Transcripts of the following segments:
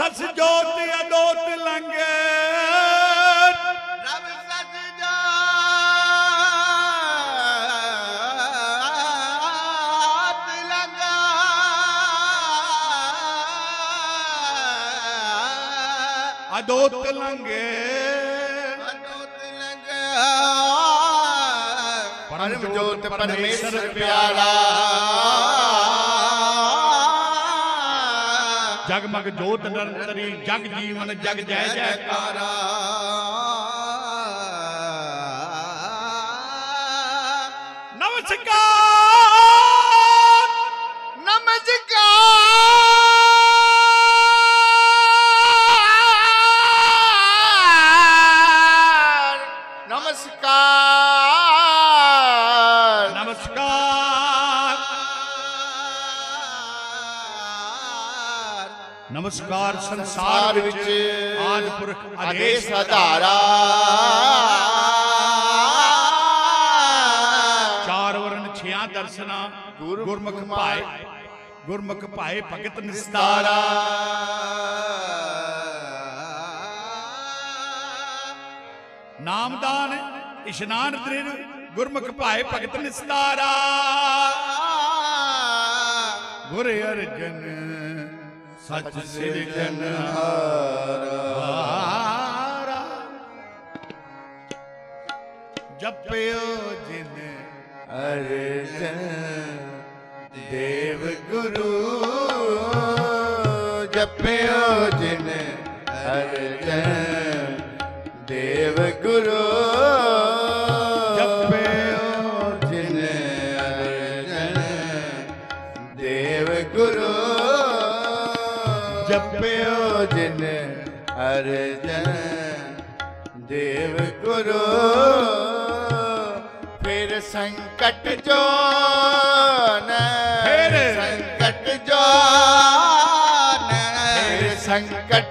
ਸਚ ਜੋਤ ਅਦੋਤ ਲੰਗੇ ਰਬ ਸਚ ਜਾਤ ਲੰਗਾ ਅਦੋਤ ਲੰਗੇ ਅਦੋਤ ਲੰਗਾ ਪਰਮ ਜੋਤ ਪਰਮੇਸ਼ਰ। ਪਿਆਰਾ। ਜਗਮਗ ਜੋਤ ਨਿਰੰਤਰੀ ਜਗ ਜੀਵਨ ਜਗ ਜੈ ਜੈਕਾਰਾ। ਨਮਸਕਾਰ। ਨਮਸਕਾਰ ਸੰਸਾਰ ਵਿੱਚ ਆਦ ਪੁਰਖ ਆਦੇਸ਼ ਆਧਾਰਾ ਚਾਰ ਵਰਨ ਛਿਆ ਦਰਸ਼ਨਾ ਗੁਰ- ਗੁਰਮੁਖ ਭਾਏ। ਗੁਰਮੁਖ ਭਾਏ ਭਗਤ ਨਿਸਤਾਰਾ। ਨਾਮਦਾਨ ਇਸ਼ਨਾਨ ਦ੍ਰਿੜ ਗੁਰਮੁਖ ਭਾਏ ਭਗਤ ਨਿਸਤਾਰਾ। ਗੁਰ ਅਰਜਨ ਸੱਚ ਸਿਰਜਨ ਹਾਰਾ। ਜਪਿਓ ਜਿਨ ਅਰਜਨ ਦੇਵ ਗੁਰੂ। ਜਪਿਓ ਜਿਨ ਅਰਜਨ ਦੇਵ ਗੁਰੂ। ਗੁਰੂ ਫਿਰ ਸੰਕਟ ਜੋ ਨ ਫਿਰ ਸੰਕਟ ਜੋ ਨ ਫਿਰ ਸੰਕਟ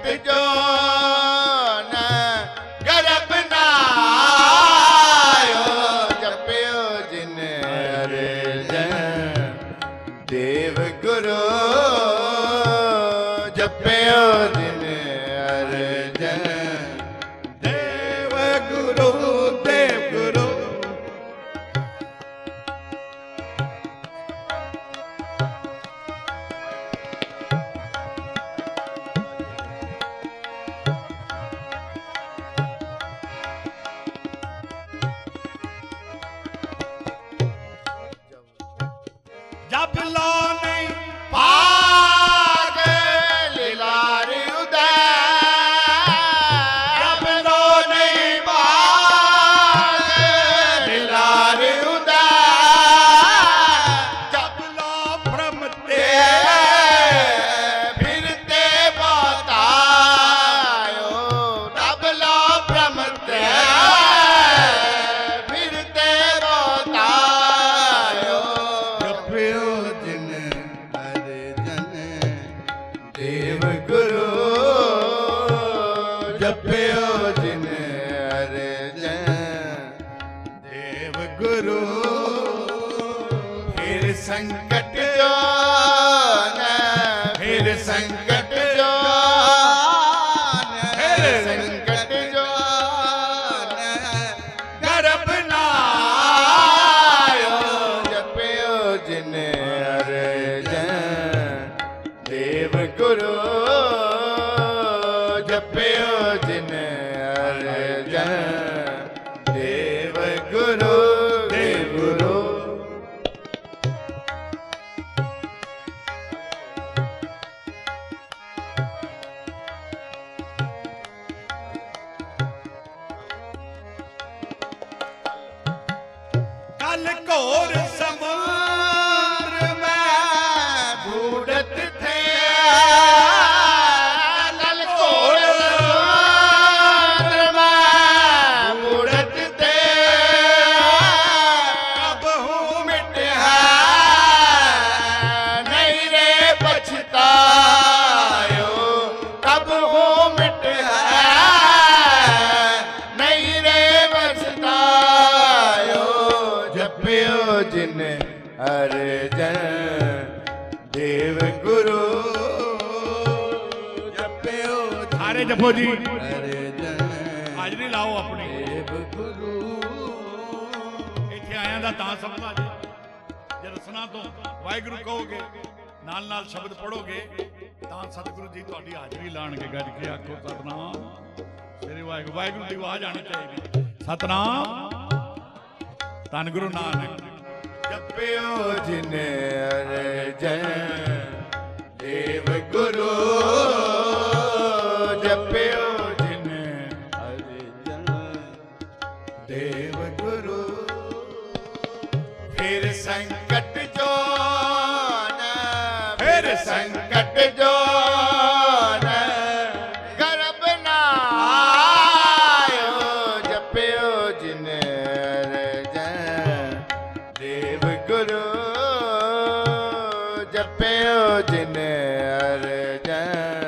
ਫਿਰ ਸੰਕਟ ਜੋ ਫਿਰ ਸੰਕਟ ਅਰਜਨ ਦੇਵ ਗੁਰੂ ਜਪਿਓ ਸਾਰੇ ਜਪੋ ਜੀ। ਅਰਜਨ ਹਾਜ਼ਰੀ ਲਾਓ ਆਪਣੀ। ਦੇਵ ਗੁਰੂ। ਇੱਥੇ ਆਇਆਂ ਦਾ ਤਾਂ ਸਮਝਾ ਜੀ। ਜੇ ਰਸਨਾ ਤੋਂ ਵਾਹਿਗੁਰੂ ਕਹੋਗੇ ਨਾਲ ਨਾਲ ਸ਼ਬਦ ਪੜੋਗੇ ਤਾਂ ਸਤਿਗੁਰੂ ਜੀ ਤੁਹਾਡੀ ਹਾਜ਼ਰੀ ਲਾਣਗੇ। ਗੱਜ ਕੇ ਆਖੋ ਸਤਨਾਮ। ਸ੍ਰੀ ਵਾਹਿਗੁਰੂ ਵਾਹਿਗੁਰੂ ਦੀ ਆਵਾਜ਼ ਆਣੀ ਚਾਹੀਦੀ। ਸਤਨਾਮ। ਧੰਨ ਗੁਰੂ ਨਾਨਕ। ਜਪਿਓ ਜਿਨ ਅਰਜਨ, ਦੇਵ ਗੁਰੂ। ਜਪਿਓ ਜਿਨ ਅਰਜਨ, ਦੇਵ ਗੁਰੂ। ਫਿਰ ਸੰਕਟ ਜੋ ਫਿਰ ਸੰਕਟ ਜੋ ਅਰਜਨ ਦੇਵ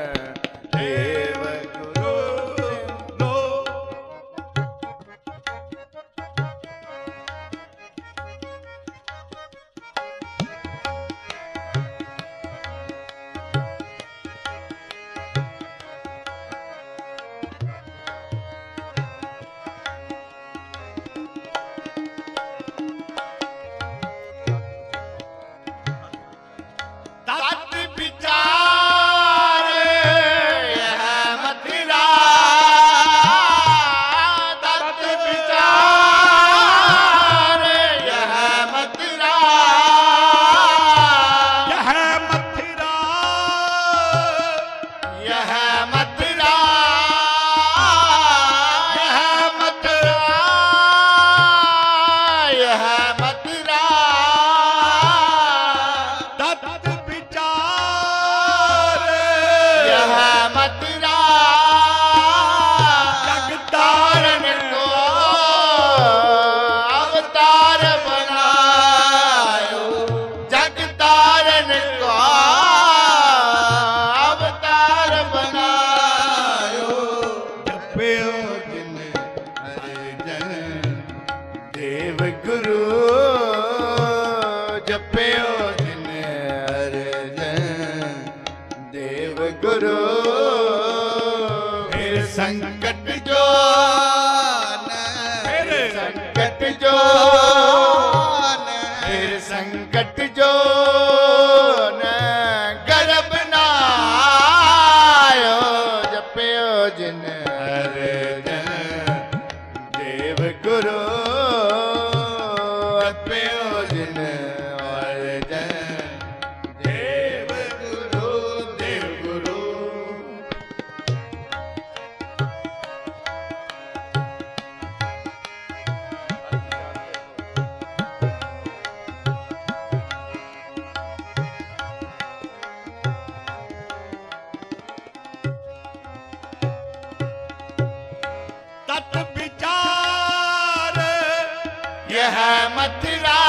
Para. यह मथुरा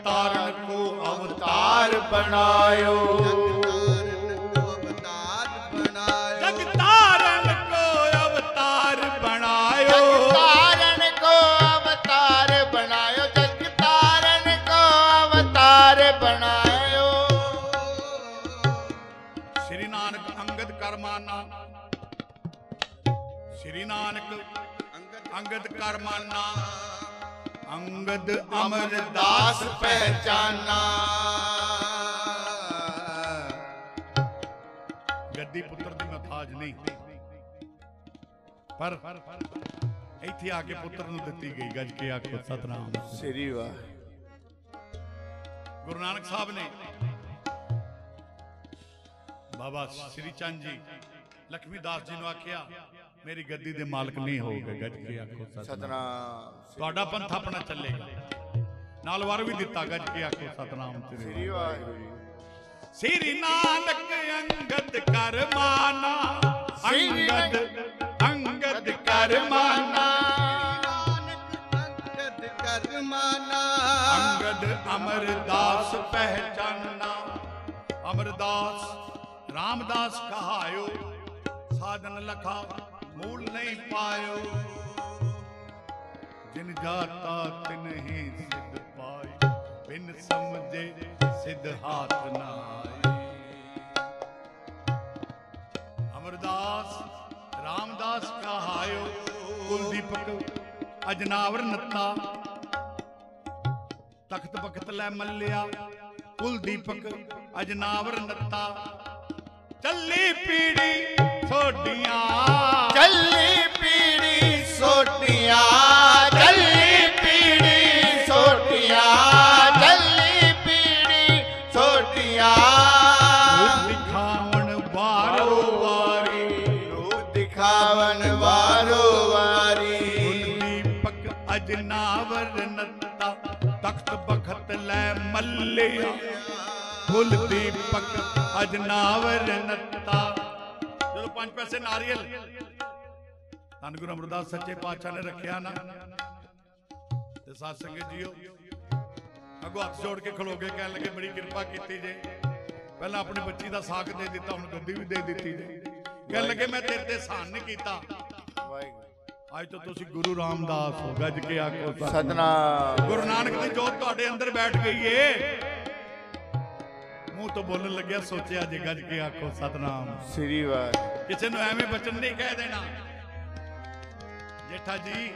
ਤਾਰਨ ਕੋ ਅਵਤਾਰ ਬਣਾਇਓ। ਜਗ ਤਾਰਨ ਕੋ ਅਵਤਾਰ ਬਣਾਇਓ। ਤਾਰਨ ਕੋ ਅਵਤਾਰ ਬਣਾਇਓ। ਜਗ ਤਾਰਨ ਕੋ ਅਵਤਾਰ ਬਣਾਇਓ। ਸ੍ਰੀ ਨਾਨਕ ਅੰਗਦ ਕਰਮਾਨਾ। ਸ੍ਰੀ ਨਾਨਕ ਅੰਗਦ ਕਰਮਾਨਾ। ਅੰਗਦ ਅਮਰਦਾਸ ਪਹਿਚਾਨਾ। ਗੱਦੀ ਪੁੱਤਰ ਦੀ ਮਥਾਜ ਨਹੀਂ। ਪਰ ਇੱਥੇ ਆ ਕੇ ਪੁੱਤਰ ਨੂੰ ਦਿੱਤੀ ਗਈ ਗੱਜ ਕੇ ਆਖੋ ਸਤਨਾਮ। ਸ੍ਰੀ ਵਾਹਿਗੁਰੂ। ਗੁਰੂ ਨਾਨਕ ਸਾਹਿਬ ਨੇ ਬਾਬਾ ਸ੍ਰੀ ਚੰਦ ਜੀ ਲਖਮੀ ਦਾਸ ਜੀ ਨੂੰ ਆਖਿਆ ਮੇਰੀ ਗੱਦੀ ਦੇ ਮਾਲਕ ਨਹੀਂ ਹੋਊਗਾ ਗੱਜ ਕੇ ਆਖੋ ਸਤਨਾਮ। ਤੁਹਾਡਾ ਪੰਥ ਆਪਣਾ ਚੱਲੇਗਾ। ਨਾਲ ਵਰ ਵੀ ਦਿੱਤਾ ਗੱਜ ਕੇ ਆਖੋ ਸਤਨਾਮ ਤੇਰੇ ਸ੍ਰੀ ਵਾਹਿਗੁਰੂ ਜੀ। ਸ੍ਰੀ ਨਾਨਕ ਅੰਗਦ ਕਰ ਮਾਨਾ ਅੰਗਦ ਅੰਗਦ ਕਰ ਮਾਨਾ। ਅੰਗਦ ਅਮਰਦਾਸ ਪਹਿਚਾਨਾ। ਅਮਰਦਾਸ ਰਾਮਦਾਸ ਕਹਾਇਓ ਸਾਧਨ ਲਖਾ ਮੂਲ ਨਹੀਂ ਪਾਇਓ। ਜਿਨ ਜਾਤਾ ਤਿਨ ਹੀ ਸਿਧ ਪਾਈ ਬਿਨ ਸਮਝੇ ਸਿਧ ਹਾਥ ਨਾ ਆਏ ਅਮਰਦਾਸ, ਰਾਮਦਾਸ ਕਹਾਇਓ, ਕੁਲਦੀਪਕ ਅਜਨਾਵਰ ਨੱਤਾ। ਤਖਤ ਬਖਤ ਲੈ ਮੱਲਿਆ, ਕੁਲਦੀਪਕ ਅਜਨਾਵਰ ਨੱਤਾ। ਚੱਲੀ ਪੀੜੀ ਛੋਡੀਆਂ ਚੱਲੀ ਪੀੜੀ ਸੋਟੀਆਂ ਚੱਲੀ ਪੀੜੀ ਸੋਟੀਆਂ ਚੱਲੀ ਪੀੜੀ ਸੋਟੀਆਂ ਰੂਪ ਦਿਖਾਵਣ ਵਾਰੋ ਵਾਰੀ। ਰੂਪ ਦਿਖਾਵਨ ਵਾਰੋ ਵਾਰੀ। ਕੁਲਦੀਪਕ ਅਜਨਾਵਰ ਨੱਤਾ ਤਖਤ ਬਖਤ ਲੈ ਮੱਲਿਆ। ਕੁਲਦੀਪਕ ਅਜਨਾਵਰ ਨੱਤਾ। ਜਦੋਂ ਪੰਜ ਪੈਸੇ ਨਾਰੀਅਲ। ਧੰਨ ਗੁਰੂ ਅਮਰਦਾਸ ਸੱਚੇ ਪਾਤਸ਼ਾਹ ਨੇ ਰੱਖਿਆ ਨਾ। ਤੇ ਸਾਧ ਸੰਗਤ ਜੀਓ ਅੱਗੋਂ ਹੱਥ ਜੋੜ ਕੇ ਖਲੋਗੇ ਕਹਿਣ ਲੱਗੇ ਬੜੀ ਕਿਰਪਾ ਕੀਤੀ ਜੇ। ਪਹਿਲਾਂ ਆਪਣੀ ਬੱਚੀ ਦਾ ਸਾਕ ਦੇ ਦਿੱਤਾ ਹੁਣ ਗੱਦੀ ਵੀ ਦੇ ਦਿੱਤੀ ਜੇ। ਕਹਿਣ ਲੱਗੇ ਮੈਂ ਤੇਰੇ ਤੇ ਸਾਨ ਨਹੀਂ ਕੀਤਾ। ਅੱਜ ਤੋਂ ਤੁਸੀਂ ਗੁਰੂ ਰਾਮਦਾਸ ਹੋ। ਗੱਜ ਕੇ ਆਖੋ ਸਤਿ ਸਤਨਾਮ। ਗੁਰੂ ਨਾਨਕ ਦੀ ਜੋਤ ਤੁਹਾਡੇ ਅੰਦਰ ਬੈਠ ਗਈ ਏ। ਮੂੰਹ ਤੋਂ ਬੋਲਣ ਲੱਗਿਆ ਸੋਚਿਆ ਜੇ ਗੱਜ ਕੇ ਆਖੋ ਸਤਨਾਮ। ਸ੍ਰੀ ਵਾਹਿਗੁਰੂ ਕਿਸੇ ਨੂੰ ਐਵੇਂ ਬਚਨ ਨਹੀਂ ਕਹਿ ਦੇਣਾ। ਜੇਠਾ ਜੀ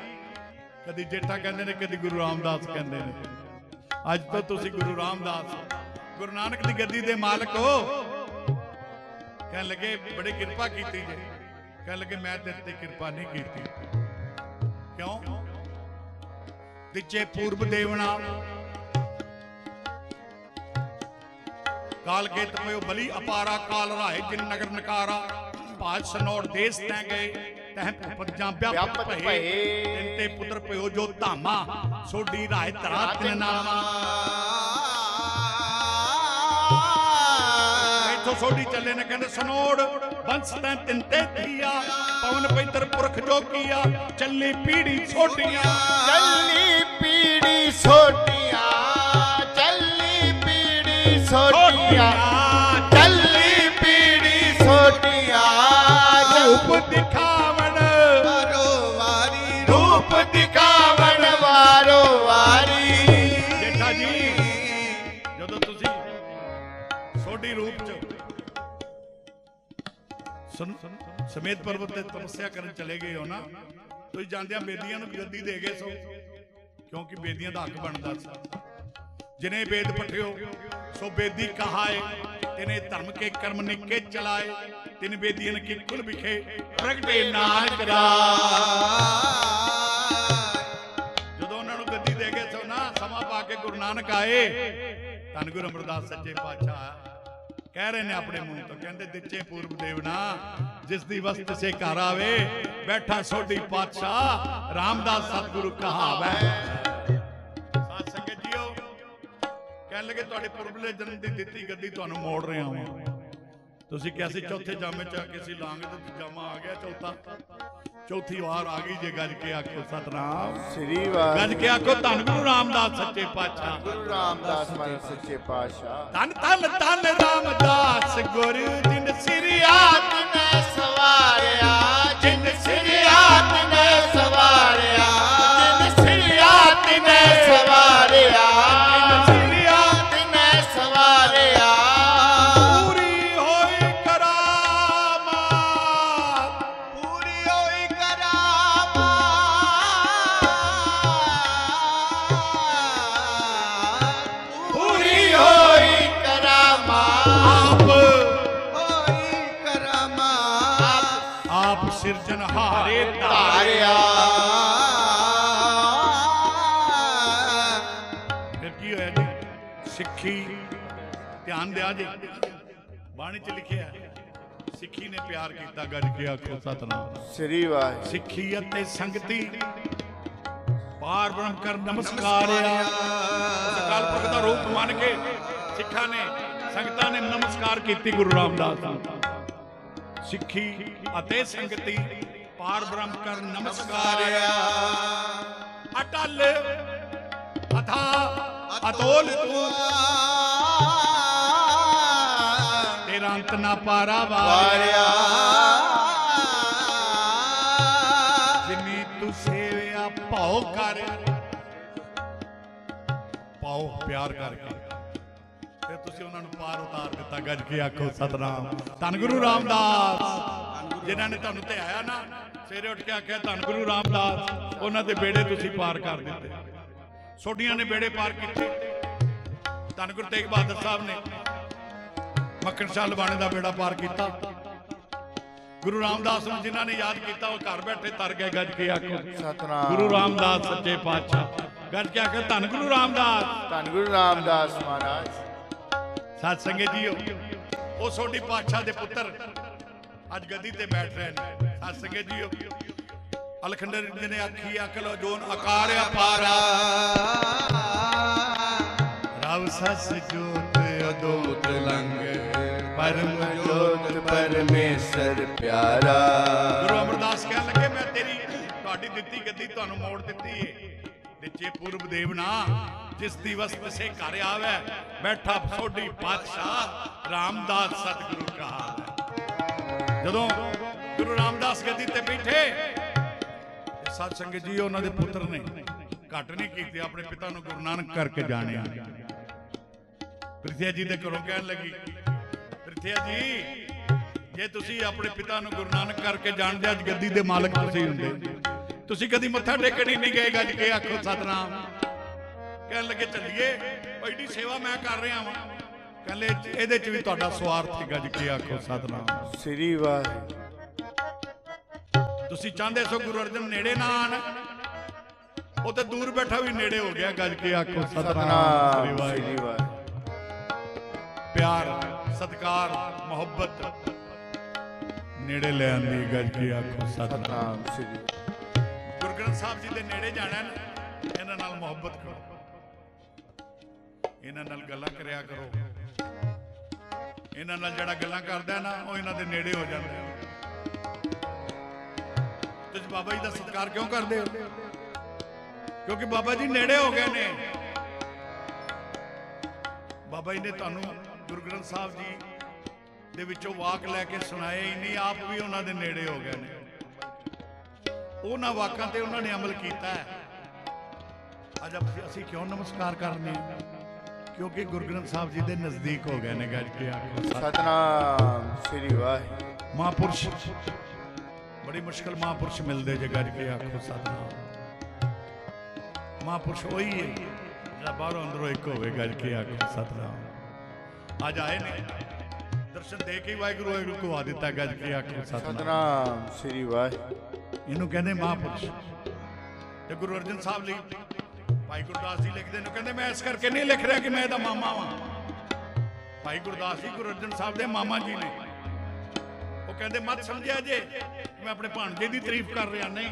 ਕਦੀ ਜੇਠਾ ਕਹਿੰਦੇ ਨੇ ਕਦੀ ਗੁਰੂ ਰਾਮਦਾਸ ਕਹਿੰਦੇ ਨੇ। ਅੱਜ ਤੋਂ ਤੁਸੀਂ ਗੁਰੂ ਰਾਮਦਾਸ। ਗੁਰੂ ਨਾਨਕ ਦੀ ਗੱਦੀ ਦੇ ਮਾਲਕ ਹੋ। ਕਹਿਣ ਲੱਗੇ ਬੜੀ ਕਿਰਪਾ ਕੀਤੀ ਜੇ। ਕਹਿਣ ਲੱਗੇ ਮੈਂ ਤੇਰੇ ਤੇ ਕਿਰਪਾ ਨਹੀਂ ਕੀਤੀ। ਕਿਉਂ? ਤਿੱਚੇ ਪੂਰਬ ਦੇਵਣਾ ਕਾਲ ਕੇਤ ਪਇਓ ਬਲੀ ਅਪਾਰਾ ਕਾਲ ਰਾਏ ਜਿਨ ਨਗਰ ਨਕਾਰਾ। ਭਾਜ ਸਨੋੜ ਦੇਸ ਤੈ ਗਏ ਤਹਿ ਭੁਪਜਾਂ ਵਿਆਪਤ ਵਿਆਪਤ ਭਏ। ਤਿਨ ਤੇ ਪੁੱਤਰ ਪਇਓ ਜੋ ਧਾਮਾ ਸੋਢੀ ਰਾਏ ਧਰਾ ਤਿਨ ਨਾਮਾ। ਇੱਥੋਂ ਸੋਢੀ ਚੱਲੇ ਨੇ ਕਹਿੰਦੇ ਸਨੋੜ ਬੰਸ ਤੈ ਤਿਨ ਤੇ ਥੀਆ ਪਵਨ ਪੈਤਰ ਪੁਰਖ ਜੋ ਕੀਆ ਚੱਲੀ ਪੀੜੀ ਛੋਟੀਆਂ ਚੱਲੀ ਪੀੜੀ ਪੀੜੀ ਸੋਟੀਆਂ ਚੱਲੀ ਪੀੜੀ ਸੋਟੀਆਂ, ਰੂਪ ਦਿਖਾਵਣ, ਵਾਰੋ ਵਾਰੀ, ਰੂਪ ਦਿਖਾਵਣ, ਵਾਰੋ ਵਾਰੀ। ਜੇਠਾ ਜੀ, ਜਦੋਂ ਤੁਸੀਂ ਸੋਢੀ ਰੂਪ ਚ ਸੁਣ ਸਮੇਤ ਪਰਬਤ ਤੇ ਤਪੱਸਿਆ ਕਰਨ ਚਲੇ ਗਏ ਹੋ ਨਾ, ਤੁਸੀਂ ਜਾਂਦਿਆਂ ਬੇਦੀਆਂ ਨੂੰ ਗੱਦੀ ਦੇ ਗਏ ਸੋ, ਕਿਉਂਕਿ ਬੇਦੀਆਂ ਦਾ ਹੱਕ ਬਣਦਾ ਸੀ। ਜਿਨੇ ਵੇਦ ਪਠਿਓ, ਸੋ ਬੇਦੀ ਕਹਾਏ, ਤਿਨੇ ਧਰਮ ਕੇ ਕਰਮ ਨਿੱਕੇ ਚਲਾਏ, ਤਿਨ ਬੇਦੀਆਂ ਕੀ ਕੁਲ ਵਿਖੇ, ਪ੍ਰਗਟੇ ਨਾਨਕ ਜਦੋਂ ਉਹਨਾਂ ਨੂੰ ਗੱਦੀ ਦੇ ਗਏ ਸੋ ਨਾ ਸਮਾਂ ਪਾ ਕੇ ਗੁਰੂ ਨਾਨਕ ਆਏ, ਧੰਨ ਗੁਰੂ ਅਮਰਦਾਸ ਸੱਚੇ ਪਾਤਸ਼ਾਹ ਕਹਿ ਰਹੇ ਨੇ ਆਪਣੇ ਮੂੰਹ ਤੋਂ, ਕਹਿੰਦੇ ਦਿੱਚੇ ਪੂਰਬ ਦੇਵਨਾ, ਜਿਸ ਦੀ ਵਸਤ ਸੇ ਘਰ ਆਵੇ, ਬੈਠਾ ਸੋਢੀ ਪਾਤਸ਼ਾਹ, ਰਾਮਦਾਸ ਸਤਿਗੁਰੂ ਕਹਾਵੈ। ਕਹਿਣ ਲੱਗੇ ਤੁਹਾਡੇ ਪੁਰਬਲੇ ਜਨਮ ਦੀ ਦਿੱਤੀ ਗੱਦੀ ਤੁਹਾਨੂੰ ਮੋੜ ਰਿਹਾ ਹਾਂ ਤੁਸੀਂ ਕਿਹਾ ਸੀ ਚੌਥੇ ਜਾਮੇ ਚ ਆ ਕੇ ਸੀ ਲਾਂਗ ਤੇ ਜਾਮਾ ਆ ਗਿਆ ਚੌਥਾ। ਚੌਥੀ ਵਾਰ ਆ ਗਈ ਜੇ ਗੱਜ ਕੇ ਆਖੋ ਸਤਨਾਮ। ਸ੍ਰੀ ਗੱਜ ਵਾਹਿਗੁਰੂ ਕੇ ਆਖੋ ਧੰਨ ਗੁਰੂ ਰਾਮਦਾਸ ਸੱਚੇ ਪਾਤਸ਼ਾਹ। ਗੁਰੂ ਰਾਮਦਾਸ ਮਨ ਸੱਚੇ ਪਾਤਸ਼ਾਹ। ਧੰਨ ਧੰਨ ਧੰਨ ਰਾਮਦਾਸ ਗੁਰੂ ਜਿਨ ਸਿਰਿਆ ਆਤ ਨੇ ਸਵਾਰਿਆ। ਦਿਆ ਜੀ ਬਾਣੀ ਚ ਲਿਖਿਆ ਸਿੱਖੀ ਨੇ ਪਿਆਰ ਕੀਤਾ ਗੱਜ ਕੇ ਆਖੋ ਸਤਨਾਮ। ਸ੍ਰੀ ਵਾਹਿਗੁਰੂ। ਸਿੱਖੀ ਅਤੇ ਸੰਗਤੀ ਪਾਰ ਬ੍ਰਹਮ ਕਰ ਨਮਸਕਾਰਿਆ ਅਕਾਲ ਪੁਰਖ ਦਾ ਰੂਪ ਮੰਨ ਕੇ ਸਿੱਖਾਂ ਨੇ ਸੰਗਤਾਂ ਨੇ ਨਮਸਕਾਰ ਕੀਤੀ ਗੁਰੂ ਰਾਮਦਾਸ ਨੂੰ ਸਿੱਖੀ ਅਤੇ ਸੰਗਤੀ ਪਾਰ ਬ੍ਰਹਮ ਕਰ ਨਮਸਕਾਰ ਕਾਰਿਆ ਅਟਲ ਅਥਾ ਅਤੋਲ ਤੂੰ। ਅੰਤ ਨਾ ਪਾਰਾ ਵਾਰਿਆ ਜਿਨੀ ਤੂੰ ਸੇਵਿਆ ਭਉ ਕਰ। ਪਾਉ ਪਿਆਰ ਕਰਕੇ ਫਿਰ ਤੁਸੀਂ ਉਹਨਾਂ ਨੂੰ ਪਾਰ ਉਤਾਰ ਦਿੱਤਾ ਗੱਜ ਕੇ ਆਖੋ ਸਤਨਾਮ। ਧੰਨ ਗੁਰੂ ਰਾਮਦਾਸ। ਜਿਨ੍ਹਾਂ ਨੇ ਤੁਹਾਨੂੰ ਤੇ ਆਇਆ ਨਾ ਸਵੇਰੇ ਉੱਠ ਕੇ ਆਖਿਆ ਧੰਨ ਗੁਰੂ ਰਾਮਦਾਸ ਉਹਨਾਂ ਦੇ ਬੇੜੇ ਤੁਸੀਂ ਪਾਰ ਕਰ ਦਿੱਤੇ। ਛੋਡੀਆਂ ਨੇ ਬੇੜੇ ਪਾਰ ਕੀਤੇ। ਧੰਨ ਗੁਰੂ ਤੇਗ ਬਹਾਦਰ ਸਾਹਿਬ ਨੇ ਮੱਖਣ ਸ਼ਾਹ ਲਵਾਣੇ ਦਾ ਬੇੜਾ ਪਾਰ ਕੀਤਾ। ਗੁਰੂ ਰਾਮਦਾਸ ਨੂੰ ਜਿਨ੍ਹਾਂ ਨੇ ਯਾਦ ਕੀਤਾ ਉਹ ਘਰ ਬੈਠੇ ਤਰ ਗਏ ਗੱਜ ਕੇ ਆਖੋ ਸਤਨਾਮ। ਗੁਰੂ ਰਾਮਦਾਸ ਸੱਚੇ ਪਾਤਸ਼ਾਹ। ਗੱਜ ਕੇ ਆਖੋ ਧੰਨ ਗੁਰੂ ਰਾਮਦਾਸ। ਧੰਨ ਗੁਰੂ ਰਾਮਦਾਸ ਮਹਾਰਾਜ। ਸਤ ਸੰਗਤ ਜੀਓ ਉਹ ਸੋਢੀ ਪਾਤਸ਼ਾਹ ਦੇ ਪੁੱਤਰ ਅੱਜ ਗੱਦੀ ਤੇ ਬੈਠ ਰਹੇ ਨੇ। ਸਤ ਸੰਗਤ ਜੀਓ ਅਲਖੰਡਰ ਜਿਹਨੇ ਆਖੀ ਅਕਲ ਜੋਨ ਆਕਾਰ ਅਪਾਰਾ ਰਵ ਸਸ ਜੋਤ ਅਦੋਤ ਲੰਗ ਪਰਮ ਜੋਤ ਪਰਮੇਸ਼ਰ ਪਿਆਰਾ। ਗੁਰੂ ਅਮਰਦਾਸ ਕਹਿਣ ਲੱਗੇ, ਮੈਂ ਤੇਰੀ ਤੁਹਾਡੀ ਦਿੱਤੀ ਗੱਦੀ ਤੁਹਾਨੂੰ ਮੋੜ ਦਿੱਤੀ ਏ। ਵਿੱਚੇ ਪੂਰਬ ਦੇਵ ਨਾ, ਜਿਸ ਦਿਵਸ ਵਸੇ ਘਰ ਆਵੇ, ਬੈਠਾ ਸੋਢੀ ਪਾਤਸ਼ਾਹ ਰਾਮਦਾਸ ਸਤਿਗੁਰੂ ਕਹਾ ਜਦੋਂ ਗੁਰੂ ਰਾਮਦਾਸ ਗੱਦੀ ਤੇ ਬੈਠੇ ਤੇ ਸਤ ਸੰਗਤ ਜੀ, ਉਹਨਾਂ ਦੇ ਪੁੱਤਰ ਨੇ ਘੱਟ ਨਹੀਂ ਕੀਤੇ, ਆਪਣੇ ਪਿਤਾ ਨੂੰ ਗੁਰੂ ਨਾਨਕ ਕਰਕੇ ਜਾਣਿਆ। ਪ੍ਰਿਥਿਆ ਜੀ ਦੇ ਘਰੋਂ ਕਹਿਣ ਲੱਗੀ ਪ੍ਰਿਥਿਆ ਜੀ ਜੇ ਤੁਸੀਂ ਆਪਣੇ ਪਿਤਾ ਨੂੰ ਗੁਰੂ ਨਾਨਕ ਕਰਕੇ ਜਾਣਦੇ ਅੱਜ ਗੱਦੀ ਦੇ ਮਾਲਕ ਤੁਸੀਂ ਹੁੰਦੇ ਤੁਸੀਂ ਕਦੀ ਮੱਥਾ ਟੇਕਣ ਹੀ ਨਹੀਂ ਗਏ ਗੱਜ ਕੇ ਆਖੋ ਸਤਨਾਮ। ਕਹਿਣ ਲੱਗੇ ਚੱਲੀਏ ਐਡੀ ਸੇਵਾ ਮੈਂ ਕਰ ਰਿਹਾ ਵਾਂ। ਕਹਿੰਦੇ ਇਹਦੇ ਚ ਵੀ ਤੁਹਾਡਾ ਸਵਾਰਥ ਹੈ ਗੱਜ ਕੇ ਆਖੋ ਸਤਨਾਮ। ਸ੍ਰੀ ਵਾਹਿਗੁਰੂ। ਤੁਸੀਂ ਚਾਹੁੰਦੇ ਸੋ ਗੁਰੂ ਅਰਜਨ ਨੇੜੇ ਨਾ ਆਣ। ਉਹ ਤੇ ਦੂਰ ਬੈਠਾ ਵੀ ਨੇੜੇ ਹੋ ਗਿਆ ਗੱਜ ਕੇ ਆਖੋ ਸਤਨਾਮ। ਸ੍ਰੀ ਵਾਹਿਗੁਰੂ। ਪਿਆਰ ਸਤਿਕਾਰ ਮੁਹੱਬਤ। ਨੇੜੇ ਲੈ ਆਂਦੀ ਗੱਜ ਕੇ ਆਖੋ ਸਤਨਾਮ ਸ੍ਰੀ ਗੁਰੂ ਗ੍ਰੰਥ ਸਾਹਿਬ ਜੀ ਦੇ ਨੇੜੇ ਜਾਣਾ ਇਹਨਾਂ ਨਾਲ ਮੁਹੱਬਤ ਕਰੋ। ਇਹਨਾਂ ਨਾਲ ਗੱਲਾਂ ਕਰਿਆ ਕਰੋ। ਇਹਨਾਂ ਨਾਲ ਜਿਹੜਾ ਗੱਲਾਂ ਕਰਦਾ ਨਾ ਉਹ ਇਹਨਾਂ ਦੇ ਨੇੜੇ ਹੋ ਜਾਂਦਾ। ਤੁਸੀਂ ਬਾਬਾ ਜੀ ਦਾ ਸਤਿਕਾਰ ਕਿਉਂ ਕਰਦੇ ਹੋ? ਕਿਉਂਕਿ ਬਾਬਾ ਜੀ ਨੇੜੇ ਹੋ ਗਏ ਨੇ। ਬਾਬਾ ਜੀ ਨੇ ਤੁਹਾਨੂੰ ਗੁਰੂ ਗ੍ਰੰਥ ਸਾਹਿਬ ਜੀ ਦੇ ਵਿੱਚੋਂ ਵਾਕ ਲੈ ਕੇ ਸੁਣਾਏ ਨਹੀਂ ਆਪ ਵੀ ਉਹਨਾਂ ਦੇ ਨੇੜੇ ਹੋ ਗਏ ਨੇ। ਉਹਨਾਂ ਵਾਕਾਂ ਤੇ ਉਹਨਾਂ ਨੇ ਅਮਲ ਕੀਤਾ ਹੈ। ਅੱਜ ਅਸੀਂ- ਕਿਉਂ ਨਮਸਕਾਰ ਕਰਨੇ? ਕਿਉਂਕਿ ਗੁਰੂ ਗ੍ਰੰਥ ਸਾਹਿਬ ਜੀ ਦੇ ਨਜ਼ਦੀਕ ਹੋ ਗਏ ਨੇ ਗੱਜ ਕੇ ਆਖੋ ਸਤਿ ਸਤਨਾਮ ਸ੍ਰੀ ਵਾਹਿਗੁਰੂ। ਮਹਾਂਪੁਰਸ਼। ਬੜੀ ਮੁਸ਼ਕਲ ਮਹਾਂਪੁਰਸ਼ ਮਿਲਦੇ ਜੇ ਗੱਜ ਕੇ ਆਖੋ ਸਤਨਾਮ। ਮਹਾਂਪੁਰਸ਼ ਉਹੀ ਹੈ ਜਿਹੜਾ ਬਾਹਰੋਂ ਅੰਦਰੋਂ ਇੱਕ ਹੋਵੇ ਗੱਜ ਕੇ ਆਖੋ ਸਤਨਾਮ। ਅੱਜ ਆਏ ਨੇ। ਦਰਸ਼ਨ ਦੇ ਕੇ ਵਾਹਿਗੁਰੂ ਵਾਹਿਗੁਰੂ ਕੋ ਆ ਦਿੱਤਾ ਗੱਜ ਕੇ ਆਖੋ ਸਤਨਾਮ। ਸਤਨਾਮ ਸ੍ਰੀ ਵਾਹਿਗੁਰੂ ਇਹਨੂੰ ਕਹਿੰਦੇ ਮਹਾਂਪੁਰਸ਼। ਤੇ ਗੁਰੂ ਅਰਜਨ ਸਾਹਿਬ ਲਈ ਭਾਈ ਗੁਰਦਾਸ ਜੀ ਲਿਖਦੇ ਨੇ ਕਹਿੰਦੇ ਮੈਂ ਇਸ ਕਰਕੇ ਨਹੀਂ ਲਿਖ ਰਿਹਾ ਕਿ ਮੈਂ ਇਹਦਾ ਮਾਮਾ ਵਾਂ। ਭਾਈ ਗੁਰਦਾਸ ਜੀ ਗੁਰੂ ਅਰਜਨ ਸਾਹਿਬ ਦੇ ਮਾਮਾ ਜੀ ਨੇ। ਉਹ ਕਹਿੰਦੇ ਮਤ ਸਮਝਿਆ ਜੇ ਮੈਂ ਆਪਣੇ ਭਾਣਜੇ ਦੀ ਤਾਰੀਫ ਕਰ ਰਿਹਾ ਨਹੀਂ।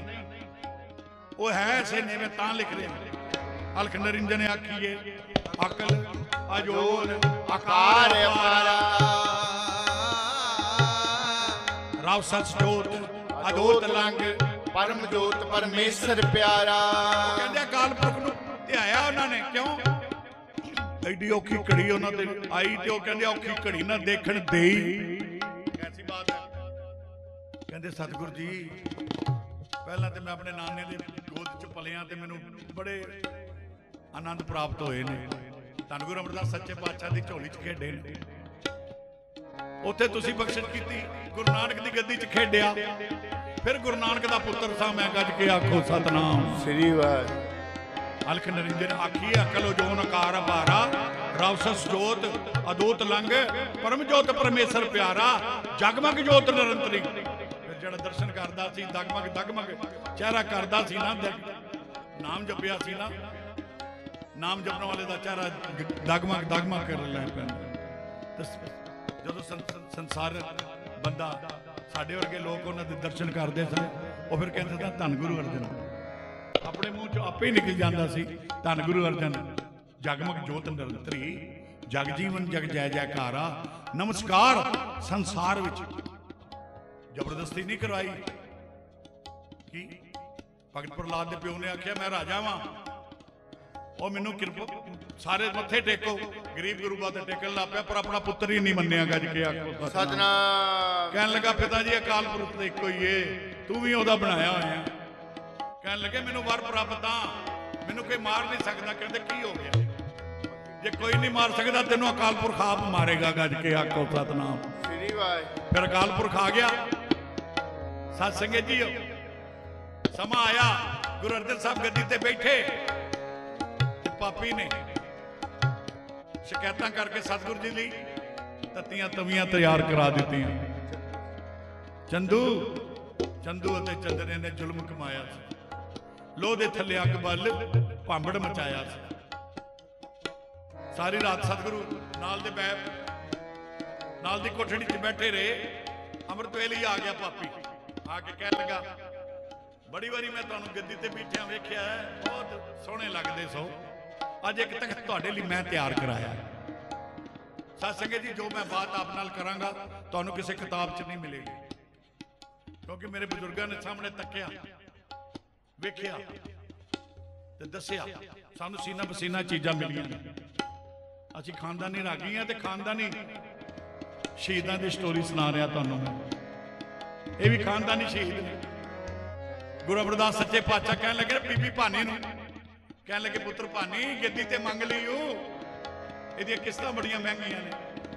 ਉਹ ਹੈ ਐਸੇ ਨੇ ਮੈਂ ਤਾਂ ਲਿਖ ਰਿਹਾ। ਅਲਖ ਨਰਿੰਜਨ ਆਖੀਏ ਅਕਲ ਅਜੋਲ ਆਕਾਰ ਕਾਰ ਅਪਾਰਾ। ਰਵ ਸਚ ਜੋਤ ਅਦੋਤ ਲੰਗ ਪਰਮ ਜੋਤ ਪਰਮੇਸ਼ਰ ਪਿਆਰਾ। ਕਹਿੰਦੇ ਅਕਾਲ ਪੁਰਖ ਨੂੰ ਧਿਆਇਆ ਉਹਨਾਂ ਨੇ ਕਿਉਂ? ਐਡੀ ਔਖੀ ਘੜੀ ਉਹਨਾਂ ਤੇ ਆਈ ਤੇ ਉਹ ਕਹਿੰਦੇ ਔਖੀ ਘੜੀ ਨਾ ਦੇਖਣ ਦੇਈ। ਐਸੀ ਬਾਤ ਹੈ। ਕਹਿੰਦੇ ਸਤਿਗੁਰੂ ਜੀ ਪਹਿਲਾਂ ਤੇ ਮੈਂ ਆਪਣੇ ਨਾਨੇ ਦੀ ਗੋਦ ਚ ਪਲਿਆ ਤੇ ਮੈਨੂੰ ਬੜੇ ਆਨੰਦ ਪ੍ਰਾਪਤ ਹੋਏ ਨੇ। ਧੰਨ ਗੁਰੂ ਅਮਰਦਾਸ ਸੱਚੇ ਪਾਤਸ਼ਾਹ ਦੀ ਝੋਲੀ ਚ ਖੇਡੇ ਨੇ। ਉੱਥੇ ਤੁਸੀਂ ਬਖਸ਼ਿਸ਼ ਕੀਤੀ ਗੁਰੂ ਨਾਨਕ ਦੀ ਗੱਦੀ ਚ ਖੇਡਿਆ। ਫਿਰ ਗੁਰੂ ਨਾਨਕ ਦਾ ਪੁੱਤਰ ਸਾਂ ਮੈਂ ਗੱਜ ਕੇ ਆਖੋ ਸਤਨਾਮ। ਸ੍ਰੀ ਵਾਹਿਗੁਰੂ। ਅਲਖ ਨਰਿੰਦਰ ਆਖੀ ਅਕਲ ਜੋਨ ਆਕਾਰ ਅਪਾਰਾ ਰਵਸਸ ਜੋਤ ਅਦੂਤ ਲੰਗ ਪਰਮ ਜੋਤ ਪਰਮੇਸ਼ਰ ਪਿਆਰਾ ਜਗਮਗ ਜੋਤ ਨਿਰੰਤਰੀ। ਜਿਹੜਾ ਦਰਸ਼ਨ ਕਰਦਾ ਸੀ ਦਗਮਗ ਦਗਮਗ ਚਿਹਰਾ ਕਰਦਾ ਸੀ ਨਾ ਨਾਮ ਜਪਿਆ ਸੀ ਨਾ ਨਾਮ ਜਪਣ ਵਾਲੇ ਦਾ ਚਿਹਰਾ ਗ- ਦਗਮਗ ਦਗਮਗ ਕਰ ਪੈਂਦਾ ਜਦੋਂ ਸੰਸਾਰ ਬੰਦਾ ਸਾਡੇ ਵਰਗੇ ਲੋਕ ਉਹਨਾਂ ਦੇ ਦਰਸ਼ਨ ਕਰਦੇ ਸਨ, ਉਹ ਫਿਰ ਕਹਿੰਦੇ ਸਨ, ਧੰਨ ਗੁਰੂ ਅਰਜਨ। ਆਪਣੇ ਮੂੰਹ ਚੋਂ ਆਪੇ ਹੀ ਨਿਕਲ ਜਾਂਦਾ ਸੀ, ਧੰਨ ਗੁਰੂ ਅਰਜਨ, ਜਗਮਗ ਜੋਤ ਨਿਰੰਤਰੀ, ਜਗ ਜੀਵਨ ਜਗ ਜੈ ਜੈਕਾਰਾ, ਨਮਸਕਾਰ ਸੰਸਾਰ ਵਿੱਚ। ਜ਼ਬਰਦਸਤੀ ਨਹੀਂ ਕਰਵਾਈ। ਕੀ? ਭਗਤ ਪ੍ਰਹਲਾਦ ਦੇ ਪਿਓ ਨੇ ਆਖਿਆ, ਮੈਂ ਰਾਜਾ ਵਾਂ। ਉਹ ਮੈਨੂੰ ਕਿਰਪਾ ਸਾਰੇ ਮੱਥੇ ਟੇਕੋ। ਗਰੀਬ ਗੁਰੂਬਾ ਤੇ ਟੇਕਣ ਲੱਗ ਪਿਆ ਪਰ ਆਪਣਾ ਪੁੱਤਰ ਹੀ ਨਹੀਂ ਮੰਨਿਆ ਗੱਜ ਕੇ ਆਖੋ। ਸਤਨਾਮ। ਕਹਿਣ ਲੱਗਾ ਪਿਤਾ ਜੀ ਅਕਾਲ ਪੁਰਖ ਤੇ ਇੱਕੋ ਹੀ ਏ। ਤੂੰ ਵੀ ਉਹਦਾ ਬਣਾਇਆ ਹੋਇਆ। ਕਹਿਣ ਲੱਗੇ ਮੈਨੂੰ ਵਰ ਪ੍ਰਾਪਤ ਆ ਮੈਨੂੰ ਕੋਈ ਮਾਰ ਨਹੀਂ ਸਕਦਾ। ਕਹਿੰਦੇ ਕੀ ਹੋ ਗਿਆ? ਜੇ ਕੋਈ ਨਹੀਂ ਮਾਰ ਸਕਦਾ ਤੈਨੂੰ ਅਕਾਲ ਪੁਰਖ ਆਪ ਮਾਰੇਗਾ ਗੱਜ ਕੇ ਆਖੋ ਸਤਨਾਮ। ਸ੍ਰੀ ਵਾਹਿਗੁਰੂ। ਫਿਰ ਅਕਾਲ ਪੁਰਖ ਆ ਗਿਆ। ਸਤ ਸੰਗਤ ਜੀਓ ਸਮਾਂ ਆਇਆ। ਗੁਰੂ ਅਰਜਨ ਸਾਹਿਬ ਗੱਦੀ ਤੇ ਬੈਠੇ। ਪਾਪੀ ਨੇ। ਸ਼ਿਕਾਇਤਾਂ ਕਰਕੇ ਸਤਿਗੁਰੂ ਜੀ ਲਈ ਤਤੀਆਂ ਤਵੀਆਂ ਤਿਆਰ ਕਰਾ ਦਿੱਤੀਆਂ। ਚੰਦੂ ਚੰਦੂ ਅਤੇ ਚੰਦਨੇ ਨੇ ਜ਼ੁਲਮ ਕਮਾਇਆ ਸੀ। ਲੋਹ ਦੇ ਥੱਲੇ ਅੱਗ ਬਲ, ਭਾਂਬੜ ਮਚਾਇਆ ਸੀ। ਸਾਰੀ ਰਾਤ ਸਤਿਗੁਰੂ ਨਾਲ ਦੇ ਬੈ ਨਾਲ ਦੀ ਕੋਠੜੀ 'ਚ ਬੈਠੇ ਰਹੇ। ਅੰਮ੍ਰਿਤ ਵੇਲੇ ਆ ਗਿਆ ਪਾਪੀ। ਆ ਕੇ ਕਹਿਣ ਲੱਗਾ, ਬੜੀ ਵਾਰੀ ਮੈਂ ਤੁਹਾਨੂੰ ਗੱਦੀ ਤੇ ਬੈਠਿਆਂ ਵੇਖਿਆ ਹੈ, ਬਹੁਤ ਸੋਹਣੇ ਲੱਗਦੇ ਸੋ। ਅੱਜ ਇੱਕ ਤਖਤ ਤੁਹਾਡੇ ਲਈ ਮੈਂ ਤਿਆਰ ਕਰਾਇਆ ਹੈ। ਸਤ ਸੰਗਤ ਜੀ, ਜੋ ਮੈਂ ਬਾਤ ਆਪ ਨਾਲ ਕਰਾਂਗਾ, ਤੁਹਾਨੂੰ ਕਿਸੇ ਕਿਤਾਬ 'ਚ ਨਹੀਂ ਮਿਲੇਗੀ। ਕਿਉਂਕਿ ਮੇਰੇ ਬਜ਼ੁਰਗਾਂ ਨੇ ਸਾਹਮਣੇ ਤੱਕਿਆ, ਵੇਖਿਆ ਤੇ ਦੱਸਿਆ, ਸਾਨੂੰ ਸੀਨਾ ਬਸੀਨਾ ਚੀਜ਼ਾਂ ਮਿਲੀਆਂ। ਅਸੀਂ ਖਾਨਦਾਨੀ ਰਾਗੀ ਆ ਤੇ ਖਾਨਦਾਨੀ ਸ਼ਹੀਦਾਂ ਦੀ ਸਟੋਰੀ ਸੁਣਾ ਰਿਹਾ ਤੁਹਾਨੂੰ ਇਹ ਵੀ ਖਾਨਦਾਨੀ ਸ਼ਹੀਦ ਨੇ। ਗੁਰੂ ਅਮਰਦਾਸ ਸੱਚੇ ਪਾਤਸ਼ਾਹ ਕਹਿਣ ਲੱਗੇ, ਬੀਬੀ ਭਾਨੀ ਨੂੰ ਕਹਿਣ ਲੱਗੇ ਪੁੱਤਰ ਭਾਨੀ ਗੱਦੀ ਤੇ ਮੰਗ ਲਈਓ ਇਹਦੀਆਂ ਕਿਸ਼ਤਾਂ ਬੜੀਆਂ ਮਹਿੰਗੀਆਂ ਨੇ।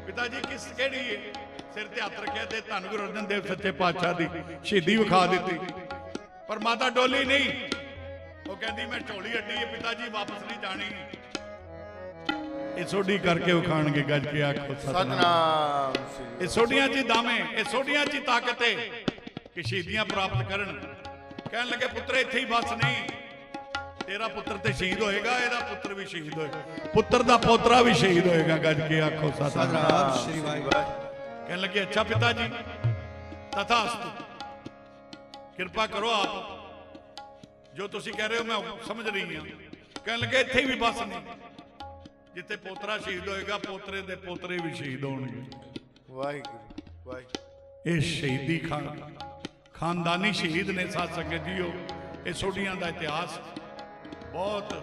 ਪਿਤਾ ਜੀ ਕਿਸ ਕਿਹੜੀ ਏ? ਸਿਰ ਤੇ ਹੱਥ ਰੱਖਿਆ ਤੇ ਧੰਨ ਗੁਰੂ ਅਰਜਨ ਦੇਵ ਸੱਚੇ ਪਾਤਸ਼ਾਹ ਦੀ ਸ਼ਹੀਦੀ ਵਿਖਾ ਦਿੱਤੀ। ਪਰ ਮਾਤਾ ਡੋਲੀ ਨਹੀਂ। ਉਹ ਕਹਿੰਦੀ ਮੈਂ ਢੋਲੀ ਅੱਡੀ ਏ ਪਿਤਾ ਜੀ ਵਾਪਸ ਨਹੀਂ ਜਾਣੀ। ਇਹ ਸੋਢੀ ਕਰਕੇ ਉਖਾਣਗੇ ਗੱਜ ਕੇ ਆਖੋ ਸਤਨਾਮ। ਇਹ ਸੋਢੀਆਂ 'ਚ ਦਾਵੇਂ ਇਹ ਸੋਢੀਆਂ 'ਚ ਤਾਕਤ ਏ ਕਿ ਸ਼ਹੀਦੀਆਂ ਪ੍ਰਾਪਤ ਕਰਨ। ਕਹਿਣ ਲੱਗੇ ਪੁੱਤਰ ਇੱਥੇ ਹੀ ਬਸ ਨਹੀਂ। ਤੇਰਾ ਪੁੱਤਰ ਤੇ ਸ਼ਹੀਦ ਹੋਏਗਾ ਇਹਦਾ ਪੁੱਤਰ ਵੀ ਸ਼ਹੀਦ ਹੋਏਗਾ। ਪੁੱਤਰ ਦਾ ਪੋਤਰਾ ਵੀ ਸ਼ਹੀਦ ਹੋਏਗਾ ਗੱਜ ਕੇ ਆਖੋ ਸਤਨਾਮ। ਸ਼੍ਰੀ ਵਾਹਿਗੁਰੂ। ਕਹਿਣ ਲੱਗੇ ਅੱਛਾ ਪਿਤਾ ਜੀ ਤਥਾਸਤੂ। ਕਿਰਪਾ ਕਰੋ ਆਪ। ਜੋ ਤੁਸੀਂ ਕਹਿ ਰਹੇ ਹੋ ਮੈਂ ਸਮਝ ਰਹੀ ਹਾਂ। ਕਹਿਣ ਲੱਗੇ ਇੱਥੇ ਵੀ ਬਸ ਨਹੀਂ ਜਿੱਥੇ ਪੋਤਰਾ ਸ਼ਹੀਦ ਹੋਏਗਾ ਪੋਤਰੇ ਦੇ ਪੋਤਰੇ ਵੀ ਸ਼ਹੀਦ ਹੋਣਗੇ। ਵਾਹਿਗੁਰੂ ਵਾਹਿਗੁਰੂ। ਇਹ ਸ਼ਹੀਦੀ ਖਾਨ ਖਾਨਦਾਨੀ ਸ਼ਹੀਦ ਨੇ ਸਾਧ ਸੰਗਤ ਜੀਓ। ਇਹ ਸੋਢੀਆਂ ਦਾ ਇਤਿਹਾਸ। ਬਹੁਤ